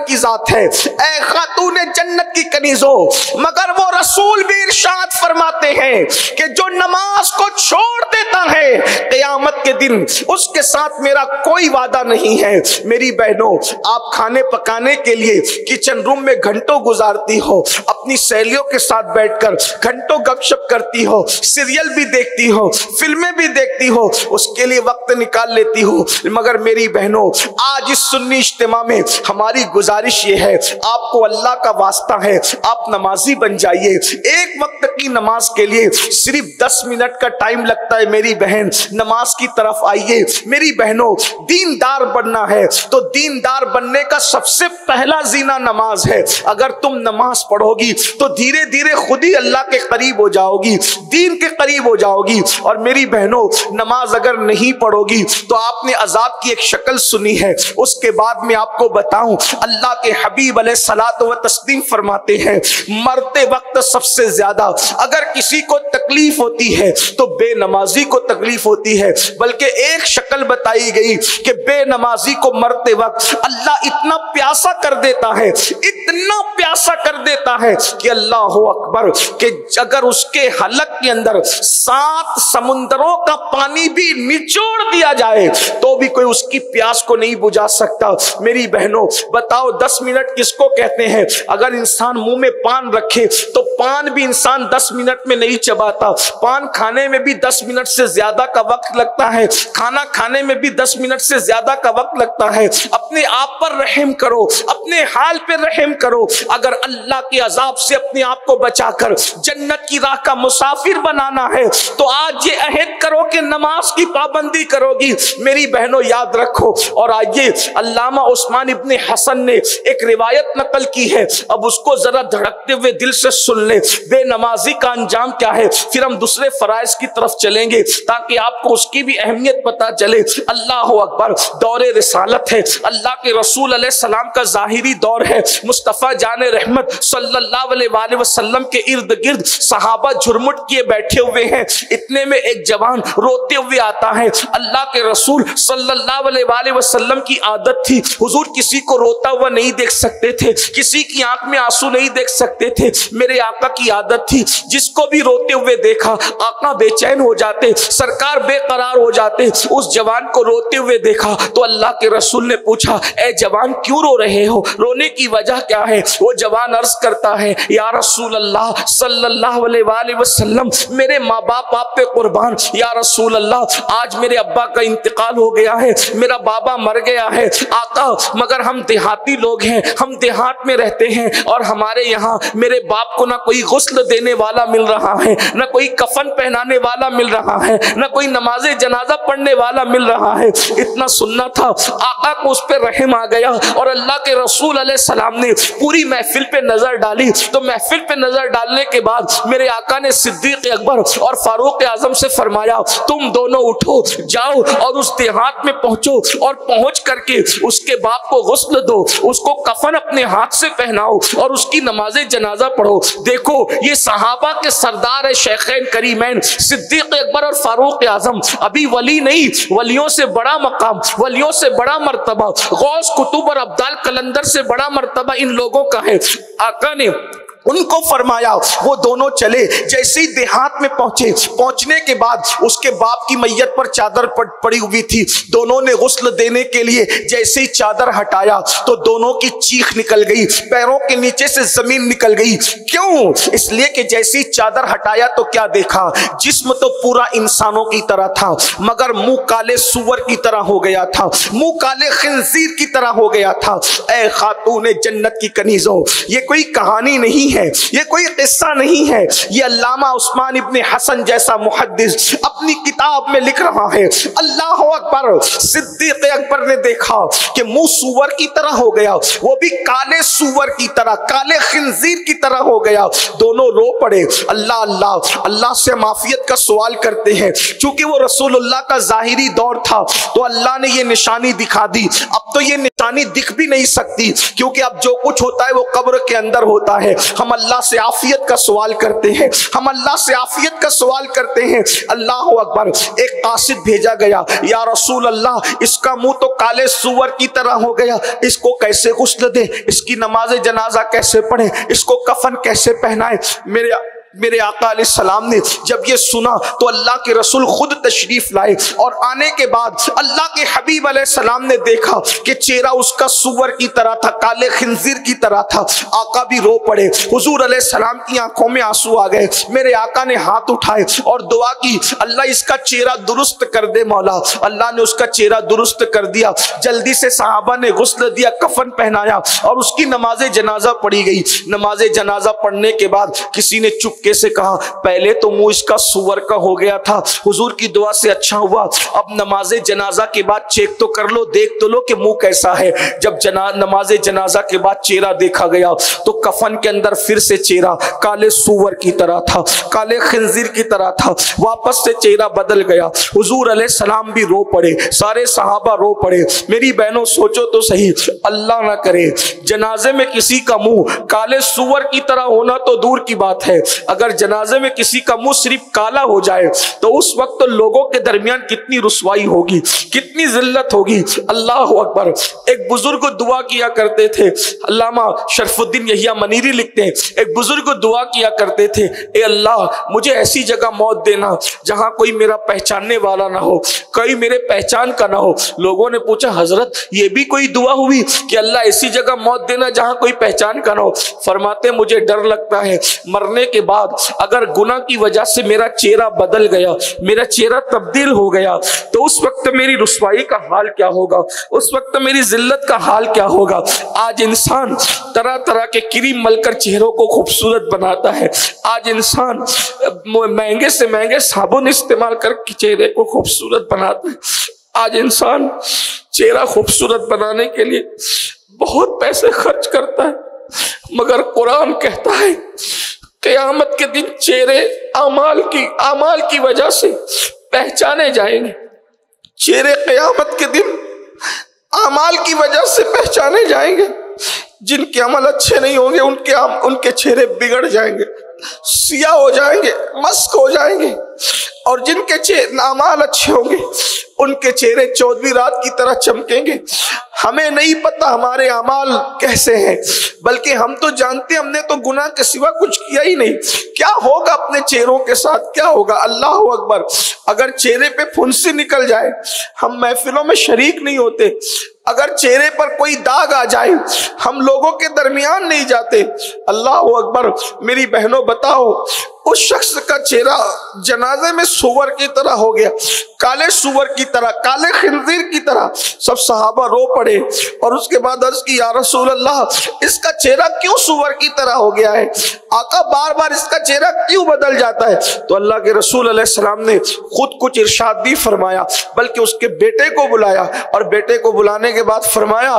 की जात है। ए खातून जन्नत की कनीजो, मगर वो रसूल रसूल भी इरशाद फरमाते हैं कि जो नमाज़ को छोड़ देता है, कयामत के दिन उसके साथ मेरा कोई वादा नहीं है। मेरी बहनों, आप खाने पकाने के लिए किचन रूम में घंटों गुजारती हो, अपनी सहेलियों के साथ बैठकर घंटों गपशप करती हो, सीरियल भी देखती हो, फ़िल्में भी देखती हो, उसके लिए वक्त निकाल लेती हो। मगर मेरी बहनों, आज इस सुन्नी इज्तिमा में हमारी गुजारिश ये है, आपको अल्लाह का वास्ता है, आप नमाजी बन जाइए एक वक्त की नमाज़ के लिए सिर्फ़ दस मिनट का टाइम लगता है, मेरी बहन। नमाज़ की तरफ़ आइए। मेरी बहनों, दीनदार बनना है। तो दीनदार बनने का सबसे पहला जीना नमाज़ है। अगर तुम नमाज़ पढ़ोगी तो धीरे धीरे खुद ही अल्लाह के करीब हो जाओगी, दीन के करीब हो जाओगी। और मेरी बहनों, नमाज़ अगर नहीं पढ़ोगी तो आपने अजाब की एक शक्ल सुनी है। उसके बाद में आपको बताऊँ, अल्लाह के हबीब सलात व तस्लीम फरमाते हैं, मरते वक्त सबसे ज़्यादा अगर किसी को तकलीफ़ होती है तो बेनमाजी को तकलीफ़ होती है। बल्कि एक शक्ल बताई गई कि बेनमाजी को मरते वक्त अल्लाह इतना प्यासा कर देता है, इतना प्यासा कर देता है कि अल्लाह अकबर कि अगर उसके हलक के अंदर सात समुंदरों का पानी भी निचोड़ दिया जाए तो भी कोई उसकी प्यास को नहीं बुझा सकता। मेरी बहनों, बताओ दस मिनट किसको कहते हैं? अगर इंसान मुँह में पान रखे तो पान भी इंसान दस मिनट में नहीं चबाता। पान खाने में भी दस मिनट से ज़्यादा का वक्त लगता है। खाना खाने में भी दस मिनट से ज़्यादा का वक्त लगता है। अपने आप पर रहम करो, अपने हाल पर रहम करो। अगर अल्लाह के अजाब से अपने आप को बचाकर जन्नत की राह का मुसाफिर बनाना है तो आज ये अहद करो कि नमाज़ की पाबंदी करोगी। मेरी बहनों, याद रखो। और आइए, अल्लामा उस्मान इब्ने हसन ने एक रिवायत नकल की है। अब उसको जरा धड़कते हुए दिल से सुन ले। बेनमाजी का अंजाम क्या है? फिर हम दूसरे फराइज की तरफ़ चलेंगे, ताकि आपको उसकी भी अहमियत पता चले। अल्लाह अकबर, दौर रिसालत है। अल्लाह के रसूल सलाम का जाहिरी दौर है। मुस्तफ़ा जान रहमत वसल्लम के इर्द गिर्द सहाबा झुरमुट किए बैठे हुए हैं। इतने में एक जवान रोते हुए आता है। अल्लाह के रसूल वसल्लम की आदत थी। हुजूर किसी को रोता हुआ नहीं देख सकते थे। किसी की आँख में आँसू नहीं देख सकते थे। मेरे आका की आदत थी, जिसको भी रोते हुए देखा आका बेचैन हो जाते, सरकार बेकरार हो जाते, उस जवान को रोते हुए देखा तो अल्लाह के रसूल ने पूछा, ए जवान, क्यों रो रहे हो? रोने की वजह क्या है? वो जवान अर्ज़ करता है, या रसूल अल्लाह सल्लल्लाहु अलैहि वसल्लम, मेरे माँ बाप आप पे कुर्बान, या रसूल अल्लाह आज मेरे अब्बा का इंतकाल हो गया है, मेरा बाबा मर गया है, आका, मगर हम देहाती लोग हैं, हम देहात में रहते हैं, और हमारे यहाँ मेरे बाप को ना कोई गुस्ल देने वाला मिल रहा है, न कोई कफन पहनाने वाला मिल रहा है, न कोई नमाज़ जनाजा पढ़ने वाला मिल रहा है। इतना सुनना था, आका को उस पर रहम आ गया और अल्लाह के रसूल सलाम ने पूरी महफिल पे नज़र डाली। तो महफिल पे नज़र डालने के बाद मेरे आका ने सिद्दीक अकबर और फारूक आज़म से फरमाया, तुम दोनों उठो, जाओ और उस देहात में पहुंचो और पहुँच करके उसके बाप को गुस्ल दो, उसको कफन अपने हाथ से पहनाओ और उसकी नमाज़ जनाजा पढ़ो। देखो ये सहाबा के सरदार है शेखैन करीमैन, सिद्दीक अकबर और फारूक आज़म। अभी वली नहीं, वलियों से बड़ा मकाम, वलियों से बड़ा मरतबा। गौस कुतुब और अब्दाल कलंदर से बड़ा मरतबा इन लोगों का है। आका ने उनको फरमाया, वो दोनों चले। जैसे ही देहात में पहुँचे, पहुँचने के बाद उसके बाप की मैयत पर चादर पड़ी हुई थी। दोनों ने गुस्ल देने के लिए जैसे ही चादर हटाया तो दोनों की चीख निकल गई। पैरों के नीचे से ज़मीन निकल गई। क्यों? इसलिए कि जैसे ही चादर हटाया तो क्या देखा? जिस्म तो पूरा इंसानों की तरह था, मगर मुँह काले सुअर की तरह हो गया था। मुँह काले खंजीर की तरह हो गया था। ए खातून जन्नत की कनीजों, ये कोई कहानी नहीं है। ये कोई किस्सा नहीं है। ये अल्लामा उस्मान इब्ने हसन जैसा मुहद्दिस अपनी किताब में लिख रहा है। अल्लाह अकबर, सिद्दीक अकबर ने देखा कि मुँह सुअर की तरह हो गया, वो भी काले सुअर की तरह, काले खिंजीर की तरह हो गया। दोनों रो पड़े। अल्लाह अल्लाह अल्लाह से माफियत का सवाल करते हैं। क्योंकि वो रसूलुल्लाह का जाहिरी दौर था तो अल्लाह ने ये निशानी दिखा दी। अब तो ये निशानी दिख भी नहीं सकती, क्योंकि अब जो कुछ होता है वो कब्र के अंदर होता है। हम अल्लाह से आफियत का सवाल करते हैं। हम अल्लाह से आफियत का सवाल करते हैं। अल्लाह अकबर, एक कासिद भेजा गया। या रसूल अल्लाह इसका मुँह तो काले सुअर की तरह हो गया। इसको कैसे गुस्ल दे? इसकी नमाज़ जनाजा कैसे पढ़े? इसको कफन कैसे पहनाए? मेरे मेरे आका सलाम ने जब ये सुना तो अल्लाह के रसूल खुद तशरीफ़ लाए और आने के बाद अल्लाह के हबीब सलाम ने देखा कि चेहरा उसका सुअर की तरह था, काले खंजीर की तरह था। आका भी रो पड़े। हुजूर सलाम की आँखों में आँसू आ गए। मेरे आका ने हाथ उठाए और दुआ की, अल्लाह इसका चेहरा दुरुस्त कर दे मौला। अल्लाह ने उसका चेहरा दुरुस्त कर दिया। जल्दी से साहबा ने गुस्ल दिया, कफन पहनाया और उसकी नमाज़ जनाजा पढ़ी गई। नमाज़ जनाजा पढ़ने के बाद किसी ने चुप चुपके से कहा, पहले तो मुँह इसका सुअर का हो गया था। हुजूर की दुआ से अच्छा हुआ। अब नमाज़ जनाजा के बाद चेक तो कर लो, देख तो लो कि मुँह कैसा है। जब जना, नमाज़ जनाजा के बाद चेहरा देखा गया तो कफन के अंदर फिर से चेहरा, काले सुअर की तरह था, काले खंजीर की तरह था। वापस से चेहरा बदल गया। हुजूर सलाम भी रो पड़े, सारे सहाबा रो पड़े। मेरी बहनों, सोचो तो सही, अल्लाह ना करे। जनाजे में किसी का मुँह काले सुअर की तरह होना तो दूर की बात है। अगर जनाजे में किसी का मुँह सिर्फ़ काला हो जाए तो उस वक्त तो लोगों के दरमियान कितनी रसवाई होगी, कितनी जिल्लत होगी। अल्लाह अकबर। एक बुज़ुर्ग दुआ किया करते थे। अल्लामा शरफुद्दीन यहिया मनीरी लिखते हैं। एक बुज़ुर्ग दुआ किया करते थे, ए अल्लाह, मुझे ऐसी जगह मौत देना, जहाँ कोई मेरा पहचानने वाला ना हो, कोई मेरे पहचान का ना हो। लोगों ने पूछा, हज़रत, ये भी कोई दुआ हुई कि अल्लाह ऐसी जगह मौत देना, जहाँ कोई पहचान का ना हो? फरमाते, मुझे डर लगता है। मरने के बाद बाद अगर गुना की वजह से मेरा चेहरा बदल गया, मेरा चेहरा तब्दील हो गया तो उस वक्त मेरी रुसवाई का हाल क्या होगा? उस वक्त मेरी जिल्लत का हाल क्या होगा? आज इंसान तरह तरह के क्रीम मलकर चेहरों को खूबसूरत बनाता है। आज इंसान महँगे से महँगे साबुन इस्तेमाल कर चेहरे को खूबसूरत बनाता है। आज इंसान चेहरा खूबसूरत बनाने के लिए बहुत पैसे खर्च करता है, मगर कुरान कहता है कयामत के दिन चेहरे अमाल की अमाल की वजह से पहचाने जाएँगे। चेहरे कयामत के दिन अमाल की वजह से पहचाने जाएँगे। जिनके अमल अच्छे नहीं होंगे, उनके उनके चेहरे बिगड़ जाएँगे। सिया हो जाएँगे, मस्क हो जाएँगे। और जिनके अमाल अच्छे होंगे, उनके चेहरे चौदहवीं रात की तरह चमकेंगे। हमें नहीं पता हमारे अमाल कैसे हैं, बल्कि हम तो जानते हमने तो गुनाह के सिवा कुछ किया ही नहीं। क्या होगा अपने चेहरों के साथ? क्या होगा? अल्लाह हो अकबर, अगर चेहरे पे फुंसी निकल जाए, हम महफिलों में शरीक नहीं होते। अगर चेहरे पर कोई दाग आ जाए, हम लोगों के दरमियान नहीं जाते। अल्लाह अकबर, मेरी बहनों, बताओ उस शख्स का चेहरा जनाजे में सुवर की तरह हो गया, काले सुवर की तरह, काले खंजीर की तरह। सब सहाबा रो पड़े और उसके बाद अर्ज़ की या रसूल अल्लाह इसका चेहरा क्यों सुवर की तरह हो गया है? आका बार बार इसका चेहरा क्यों बदल जाता है? तो अल्लाह के रसूल सलाम ने खुद कुछ इरशाद भी फरमाया, बल्कि उसके बेटे को बुलाया और बेटे को बुलाने के बाद फरमाया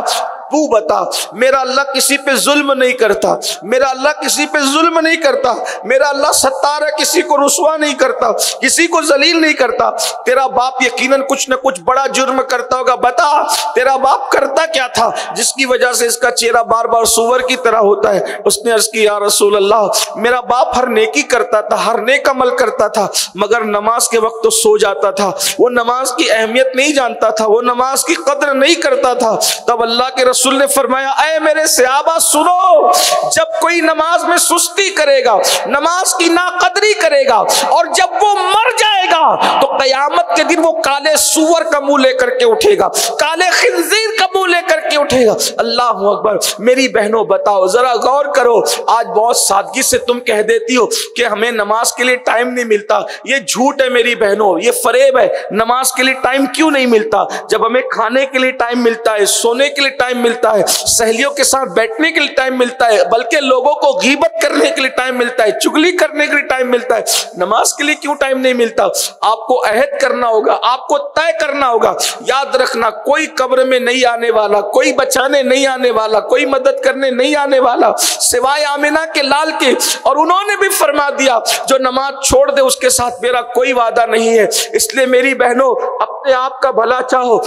तू बता, मेरा अल्लाह किसी पे जुल्म नहीं करता, मेरा अल्लाह किसी पे जुल्म नहीं करता, मेरा अल्लाह सत्तार है, किसी को रुसवा नहीं करता, किसी को जलील नहीं करता। तेरा बाप यकीनन कुछ न कुछ बड़ा जुर्म करता होगा, बता, तेरा बाप करता क्या था? जिसकी वजह से इसका चेहरा बार बार सुवर की तरह होता है। उसने अर्ज़ की, या रसूल अल्लाह मेरा बाप हर नेकी करता था, हर नेक अमल करता था, मगर नमाज़ के वक्त तो सो जाता था। वो नमाज़ की अहमियत नहीं जानता था, वो नमाज़ की कदर नहीं करता था। तब अल्लाह के रसूल रसूल ने फरमाया अय मेरे सहाबा सुनो, जब कोई नमाज़ में सुस्ती करेगा, नमाज़ की नाकदरी करेगा और जब वो मर जाएगा तो कयामत के दिन वो काले सुअर का मुँह लेकर के उठेगा, काले खिंजीर का मुँह लेकर के उठेगा। अल्लाह अकबर, मेरी बहनों, बताओ, जरा गौर करो, आज बहुत सादगी से तुम कह देती हो कि हमें नमाज़ के लिए टाइम नहीं मिलता। ये झूठ है मेरी बहनों, ये फरेब है, नमाज़ के लिए टाइम क्यों नहीं मिलता? जब हमें खाने के लिए टाइम मिलता है, सोने के लिए टाइम मिलता है, सहेलियों के साथ बैठने के लिए टाइम मिलता है, बल्कि लोगों को गीबत करने के लिए टाइम मिलता है, चुगली करने के लिए टाइम मिलता है। नमाज़ के लिए क्यों टाइम नहीं मिलता? आपको अहद करना होगा, आपको तय करना होगा। याद रखना, कोई कब्र में नहीं आने वाला, कोई बचाने नहीं आने वाला, कोई मदद करने नहीं आने वाला, सिवाय आमिना के लाल के। और उन्होंने भी फरमा दिया, जो नमाज़ छोड़ दे, उसके साथ मेरा कोई वादा नहीं है। इसलिए मेरी बहनों, अपने आप का भला चाहो।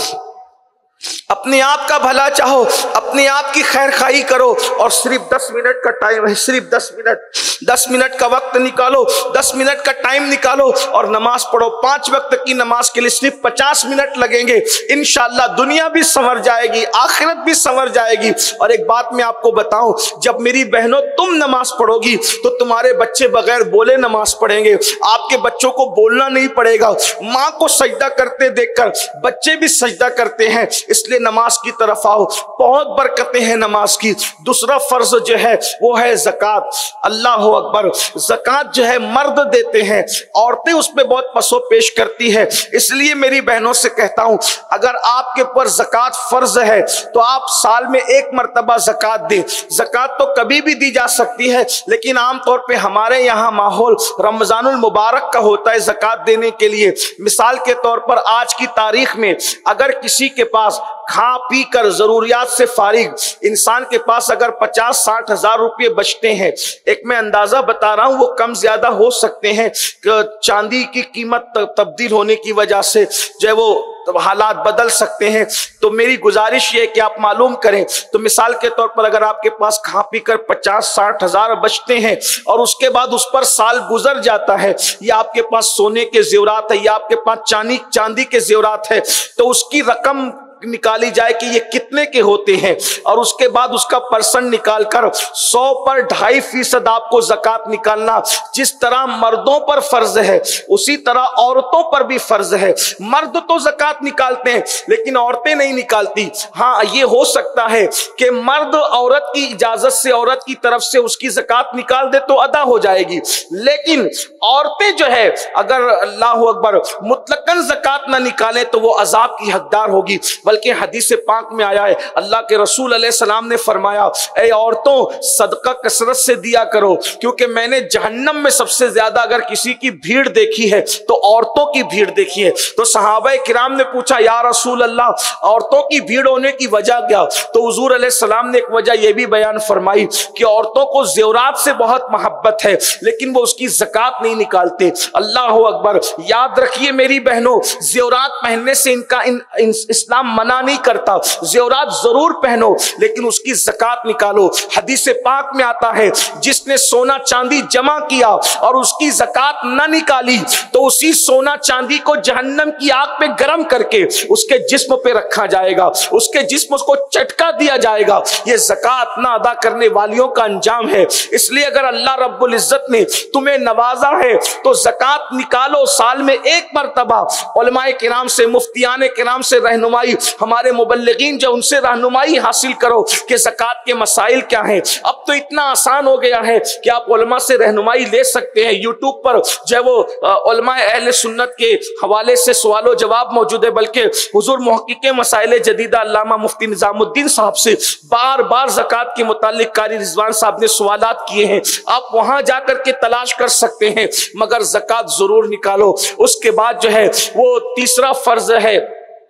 अपने आप का भला चाहो, अपने आप की खैर खाई करो और सिर्फ़ दस मिनट का टाइम है सिर्फ़ दस मिनट दस मिनट का वक्त निकालो, दस मिनट का टाइम निकालो और नमाज़ पढ़ो। पाँच वक्त की नमाज़ के लिए सिर्फ़ पचास मिनट लगेंगे। इनशाला दुनिया भी संवर जाएगी, आखिरत भी संवर जाएगी। और एक बात मैं आपको बताऊँ, जब मेरी बहनों तुम नमाज़ पढ़ोगी तो तुम्हारे बच्चे बगैर बोले नमाज़ पढ़ेंगे। आपके बच्चों को बोलना नहीं पड़ेगा। माँ को सजदा करते देखकर, बच्चे भी सजदा करते हैं। इसलिए नमाज़ की तरफ़ आओ। बहुत बरकतें हैं नमाज़ की। दूसरा फ़र्ज़ जो है, वो है जक़ात। अल्लाह अकबर। जक़ात जो है, मर्द देते हैं। औरतें उसमें बहुत पसो पेश करती है। इसलिए मेरी बहनों से कहता हूँ, अगर आपके ऊपर जक़ात फ़र्ज़ है तो आप साल में एक मरतबा जक़ात दें। जक़ात तो कभी भी दी जा सकती है, लेकिन आमतौर पर हमारे यहाँ माहौल रमजानुल मुबारक का होता है जक़ात देने के लिए। मिसाल के तौर पर आज की तारीख में, अगर किसी के पास खा पी कर जरूरियात से फारिग। इंसान के पास अगर पचास, साठ हज़ार रुपये बचते हैं, एक मैं अंदाज़ा बता रहा हूँ, वो कम ज़्यादा हो सकते हैं चांदी की कीमत तब्दील होने की वजह से, जो है वो तो हालात बदल सकते हैं। तो मेरी गुजारिश ये कि आप मालूम करें। तो मिसाल के तौर पर अगर आपके पास खा पी कर पचास, साठ हज़ार बचते हैं और उसके बाद उस पर साल गुजर जाता है, या आपके पास सोने के जेवरात है, या आपके पास चांदी चांदी के जेवरात है तो उसकी रकम निकाली जाए कि ये कितने के होते हैं और उसके बाद उसका परसेंट निकालकर सौ पर ढाई फ़ीसद आपको जक़ात निकालना। जिस तरह मर्दों पर फ़र्ज़ है, उसी तरह औरतों पर भी फ़र्ज़ है। मर्द तो जक़ात निकालते हैं, लेकिन औरतें नहीं निकालती। हाँ ये हो सकता है कि मर्द औरत की इजाज़त से, औरत की तरफ़ से उसकी जक़ात निकाल दे तो अदा हो जाएगी। लेकिन औरतें जो है, अगर अल्लाह अकबर मुतलकन जक़ात ना निकाले तो वो अजाब की हकदार होगी। बल्कि हदीस पाक में आया है। अल्लाह के रसूल सलाम ने फरमाया ए औरतों सदका कसरत से दिया करो क्योंकि मैंने जहन्नम में सबसे ज़्यादा अगर किसी की भीड़ देखी है तो औरतों की भीड़ देखी है। तो सहाबा किराम ने पूछा या रसूल अल्लाह औरतों की भीड़ होने की वजह क्या? तो हजूर सलाम ने एक वजह यह भी बयान फरमाई कि औरतों को जेवरात से बहुत मोहब्बत है लेकिन वो उसकी जक़ात नहीं निकालते। अल्लाह अकबर याद रखिए मेरी बहनों जेवरात पहनने से इनका इन, इन, इस्लाम मना नहीं करता। जेवरात ज़रूर पहनो, लेकिन उसकी जक़ात निकालो। हदीस पाक में आता है, जिसने सोना चांदी जमा किया और उसकी जक़ात न निकाली तो उसी सोना चांदी को जहन्नम की आग पे गर्म करके उसके जिस्म पे रखा जाएगा, उसके जिस्म को चटका दिया जाएगा। ये जक़ात ना अदा करने वालियों का अंजाम है। इसलिए अगर अल्लाह रब्बुल इज़्ज़त ने तुम्हें नवाजा है तो जक़ात निकालो साल में एक मरतबा। नाम से, मुफ्तियान के नाम से रहनुमाई हमारे मुबलगिन जो उनसे रहनुमाई हासिल करो कि जक़ात के मसाइल क्या हैं। अब तो इतना आसान हो गया है कि आप उलमा से रहनुमाई ले सकते हैं। यूट्यूब पर जो वो अहल सुन्नत के हवाले से सवाल जवाब मौजूद है, बल्कि हजूर महक़ मसाइल जदीदा मुफ्ती निज़ामुद्दीन साहब से बार बार जक़ात के मुतालिक कारी रिजवान साहब ने सवाल किए हैं। आप वहाँ जाकर के तलाश कर सकते हैं, मगर जक़ात ज़रूर निकालो। उसके बाद जो है, वो तीसरा फ़र्ज़ है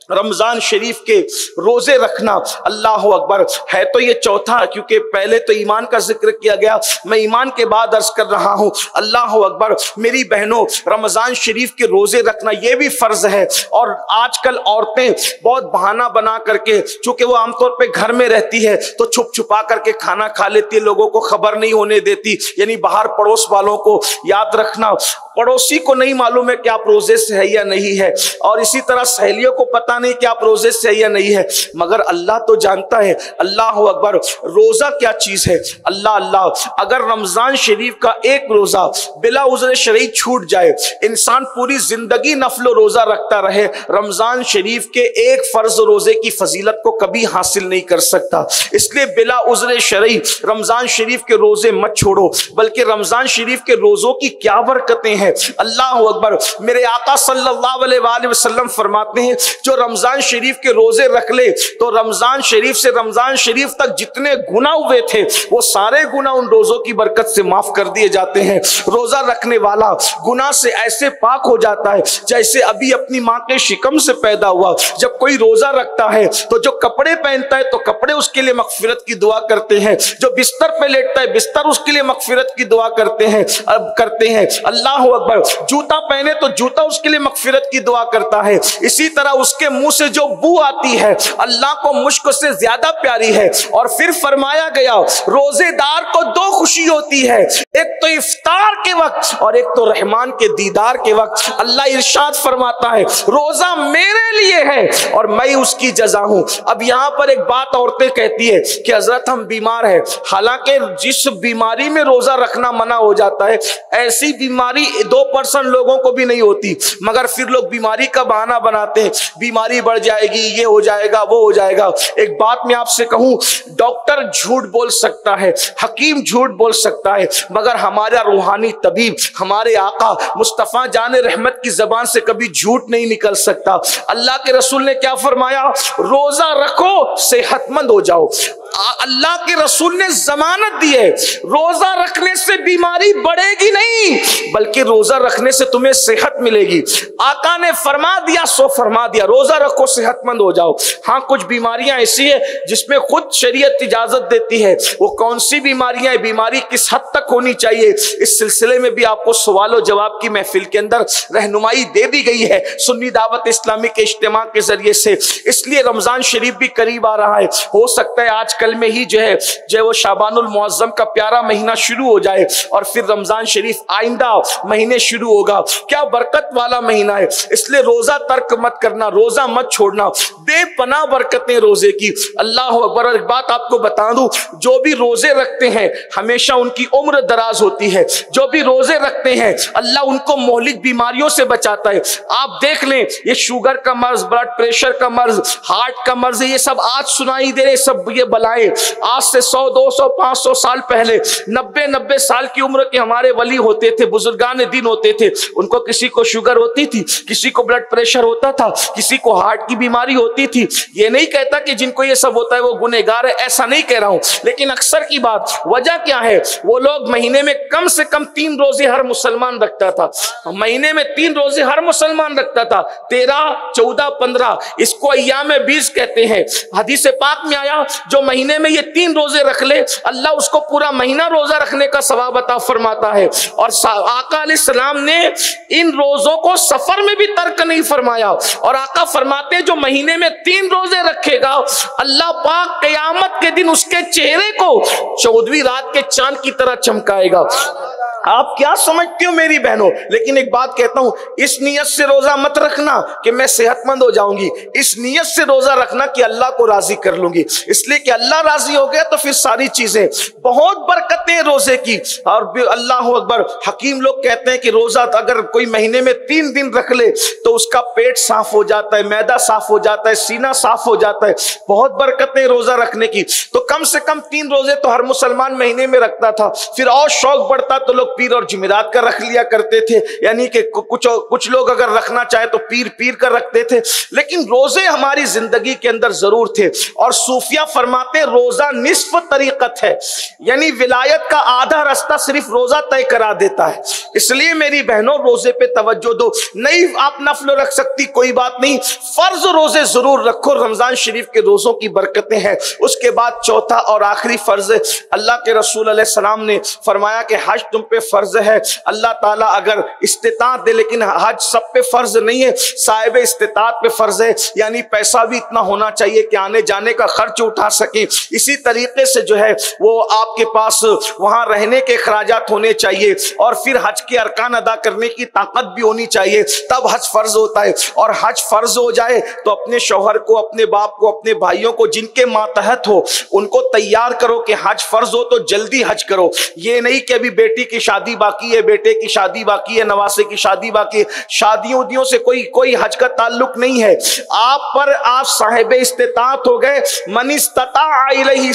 रमज़ान शरीफ के रोज़े रखना। अल्लाह अकबर। है तो ये चौथा, क्योंकि पहले तो ईमान का ज़िक्र किया गया। मैं ईमान के बाद अर्ज़ कर रहा हूँ, अल्लाह अकबर, मेरी बहनों, रमज़ान शरीफ के रोज़े रखना ये भी फ़र्ज़ है। और आजकल औरतें बहुत बहाना बना करके, चूँकि वो आमतौर पर घर में रहती है तो छुप छुपा करके खाना खा लेती है, लोगों को खबर नहीं होने देती। यानी बाहर पड़ोस वालों को याद रखना पड़ोसी को नहीं मालूम है कि आप रोज़े से है या नहीं है, और इसी तरह सहेलियों को पता नहीं कि आप रोज़े से है या नहीं है। मगर अल्लाह तो जानता है, अल्लाह अकबर, रोजा क्या चीज़ है? अल्लाह अल्लाह, अगर रमज़ान शरीफ का एक रोजा बिला उजर शरीफ छूट जाए, इंसान पूरी ज़िंदगी नफलो रोजा रखता रहे, रमज़ान शरीफ के एक फ़र्ज़ रोज़े की फजीलत को कभी हासिल नहीं कर सकता। इसलिए बिला उजर शरीफ, रमज़ान शरीफ के रोज़े मत छोड़ो, बल्कि रमज़ान शरीफ के रोजों की क्या बरकतें हैं? अल्लाह अकबर, मेरे आका सल्लल्लाहु अलैहि वसल्लम फरमाते हैं, जो रमज़ान शरीफ के रोज़े रख ले तो रमज़ान शरीफ से रमज़ान शरीफ तक जितने गुना हुए थे, वो सारे गुना उन रोजों की बरकत से माफ़ कर दिए जाते हैं। रोजा रखने वाला गुना से ऐसे पाक हो जाता है, जैसे अभी अपनी माँ के शिकम से पैदा हुआ। जब कोई रोजा रखता है तो जो कपड़े पहनता है तो कपड़े उसके लिए मकफिरत की दुआ करते हैं। जो बिस्तर पे लेटता है, बिस्तर उसके लिए मकफिरत की दुआ करते हैं, अब करते हैं। अल्लाह अकबर जूता पहने तो जूता उसके लिए मकफिरत की दुआ करता है। इसी तरह उसके मुँह से जो बू आती है, अल्लाह को मुश्क से ज़्यादा प्यारी है। और फिर फरमाया गया, रोजेदार को दो खुशी होती है। एक तो इफ्तार के वक्त और एक तो रहमान के दीदार के वक्त। अल्लाह इरशाद फरमाता है, रोजा मेरे लिए है और मैं उसकी जजा हूँ। अब यहाँ पर एक बात औरतें कहती है कि हज़रत, हम बीमार है। हालाँकि जिस बीमारी में रोजा रखना मना हो जाता है, ऐसी बीमारी दो परसेंट लोगों को भी नहीं होती। मगर फिर लोग बीमारी का बहाना बनाते हैं। बीमारी बढ़ जाएगी, ये हो जाएगा, वो हो जाएगा। एक बात मैं आपसे कहूँ, डॉक्टर झूठ बोल सकता है, हकीम झूठ बोल सकता है, मगर हमारा रूहानी तबीब, हमारे आका, मुस्तफ़ा जान रहमत की जबान से कभी झूठ नहीं निकल सकता। अल्लाह के रसूल ने क्या फरमाया? रोजा रखो, सेहतमंद हो जाओ। अल्लाह के रसूल ने जमानत दी है। रोजा रखने से बीमारी बढ़ेगी नहीं, बल्कि रोजा रखने से तुम्हें सेहत मिलेगी। आका ने फरमा दिया, सो फरमा दिया, रोजा रखो, सेहतमंद हो जाओ। हाँ कुछ बीमारियाँ ऐसी है जिसमें खुद शरीयत इजाज़त देती है। वो कौन सी बीमारियाँ बीमारी किस हद तक होनी चाहिए? इस सिलसिले में भी आपको सवाल और जवाब की महफिल के अंदर रहनुमाई दे दी गई है। सुन्नी दावत इस्लामी के इज्तम के ज़रिए से। इसलिए रमज़ान शरीफ भी करीब आ रहा है। हो सकता है आज कल में ही जो है, जो वो शाबानुल मुआजम का प्यारा महीना शुरू हो जाए और फिर रमज़ान शरीफ आइंदा महीने शुरू होगा। क्या बरकत वाला महीना है। इसलिए रोजा तर्क मत करना, रोजा मत छोड़ना। बेपना बरकतें रोज़े की। अल्लाह अकबर। एक बात आपको बता दूँ, जो भी रोज़े रखते हैं, हमेशा उनकी उम्र दराज होती है। जो भी रोज़े रखते हैं, अल्लाह उनको मोहलिक बीमारियों से बचाता है। आप देख लें, ये शुगर का मर्ज, ब्लड प्रेशर का मर्ज, हार्ट का मर्ज, ये सब आज सुनाई दे रहे सब ये बला आए आज से सौ, दो सौ, पाँच सौ साल पहले, नब्बे नब्बे साल की उम्र के हमारे वली होते थे, बुजुर्गान दिन होते थे। उनको किसी को शुगर होती थी, किसी को ब्लड प्रेशर होता था, किसी को हार्ट की बीमारी होती थी। ये नहीं कहता कि जिनको ये सब होता है, वो गुनेगार है, ऐसा नहीं कह रहा हूँ। लेकिन अक्सर की बात, वजह क्या है? वो लोग महीने में कम से कम तीन रोज़े हर मुसलमान रखता था। महीने में तीन रोज़े हर मुसलमान रखता था। तेरह, चौदह, पंद्रह, इसको अयाम बीस कहते हैं। हदीस पाक में आया, जो महीने महीने में ये तीन रोज़े रख ले, अल्लाह उसको पूरा महीना रोजा रखने का सवाब अता फरमाता है। और आका सलाम ने इन रोजों को सफ़र में भी तर्क नहीं फरमाया। और आका फरमाते जो महीने में तीन रोज़े रखेगा, अल्लाह पाक कयामत के दिन उसके चेहरे को चौदवी रात के चाँद की तरह चमकाएगा। आप क्या समझते हो मेरी बहनों? लेकिन एक बात कहता हूँ, इस नियत से रोजा मत रखना कि मैं सेहतमंद हो जाऊँगी। इस नियत से रोजा रखना कि अल्लाह को राज़ी कर लूँगी। इसलिए कि अल्लाह राज़ी हो गया तो फिर सारी चीज़ें बहुत बरकतें रोज़े की। और अल्लाह अकबर, हकीम लोग कहते हैं कि रोजा अगर कोई महीने में तीन दिन रख ले तो उसका पेट साफ़ हो जाता है, मैदा साफ़ हो जाता है, सीना साफ़ हो जाता है। बहुत बरकतें रोजा रखने की। तो कम से कम तीन रोज़े तो हर मुसलमान महीने में रखता था। फिर और शौक बढ़ता तो लोग पीर और जमेरात का रख लिया करते थे। यानी कि कुछ कुछ लोग अगर रखना चाहे तो पीर पीर कर रखते थे। लेकिन रोज़े हमारी ज़िंदगी के अंदर ज़रूर थे। और सूफिया फरमाते रोजा निस्फ तरीकत है। यानी विलायत का आधा रास्ता सिर्फ़ रोजा तय करा देता है। इसलिए मेरी बहनों, रोज़े पे तवज्जो दो। नहीं, आप नफल रख सकती, कोई बात नहीं। फ़र्ज़ रोज़े ज़रूर रखो। रमज़ान शरीफ के रोजों की बरकतें हैं। उसके बाद चौथा और आखिरी फ़र्ज़, अल्लाह के रसूल सलाम ने फरमाया कि हज तुम पे फ़र्ज़ है। अल्लाह ताला अगर इस्तात दे, लेकिन हज सब पे फ़र्ज़ नहीं है, साहिब इस्तात पे फ़र्ज़ है। यानी पैसा भी इतना होना चाहिए कि आने जाने का खर्च उठा सके। इसी तरीके से जो है, वो आपके पास वहाँ रहने के अखराज होने चाहिए, और फिर हज के अरकान अदा करने की ताकत भी होनी चाहिए। तब हज फ़र्ज़ होता है, और हज फ़र्ज़ हो जाए तो अपने शोहर को, अपने बाप को, अपने भाइयों को, जिनके मातहत हो, उनको तैयार करो कि हज फ़र्ज़ हो तो जल्दी हज करो। ये नहीं कि अभी बेटी की शादी बाकी है, बेटे की शादी बाकी है, नवासे की शादी बाकी है। शादियों उदियों से कोई कोई हज का ताल्लुक नहीं है। आप पर आप साहेब इस्तात हो गए। मनिस्तता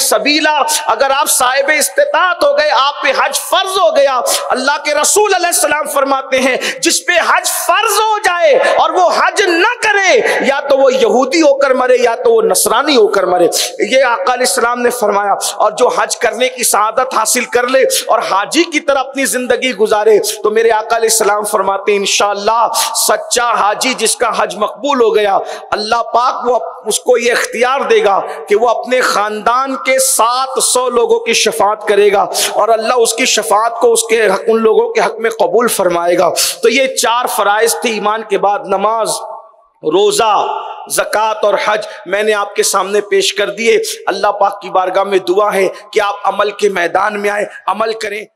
सबीला। अगर आप साहेब इस्तात हो गए, आप पे हज फ़र्ज़ हो गया। अल्लाह के रसूल सलाम फरमाते हैं, जिस पे हज फ़र्ज़ हो जाए और वो हज न करे, या तो वो यहूदी होकर मरे, या तो वो नसरानी होकर मरे। ये अकाल इस्लाम ने फरमाया, और जो हज करने की शहादत हासिल कर ले और हाजी की तरह अपनी ज़िंदगी गुजारे तो मेरे अकाल इस्लाम फरमाते इंशाल्लाह, सच्चा हाजी जिसका हज मकबूल हो गया, अल्लाह पाक वो उसको ये इख्तियार देगा कि वो अपने खानदान के सात सौ लोगों की शफात करेगा और अल्लाह उसकी शफात को उसके हक, उन लोगों के हक में कबूल फरमाएगा। तो ये चार फ़राइज थे ईमान के बाद, नमाज़, रोज़ा, जक़ात और हज मैंने आपके सामने पेश कर दिए। अल्लाह पाक की बारगाह में दुआ है कि आप अमल के मैदान में आए, अमल करें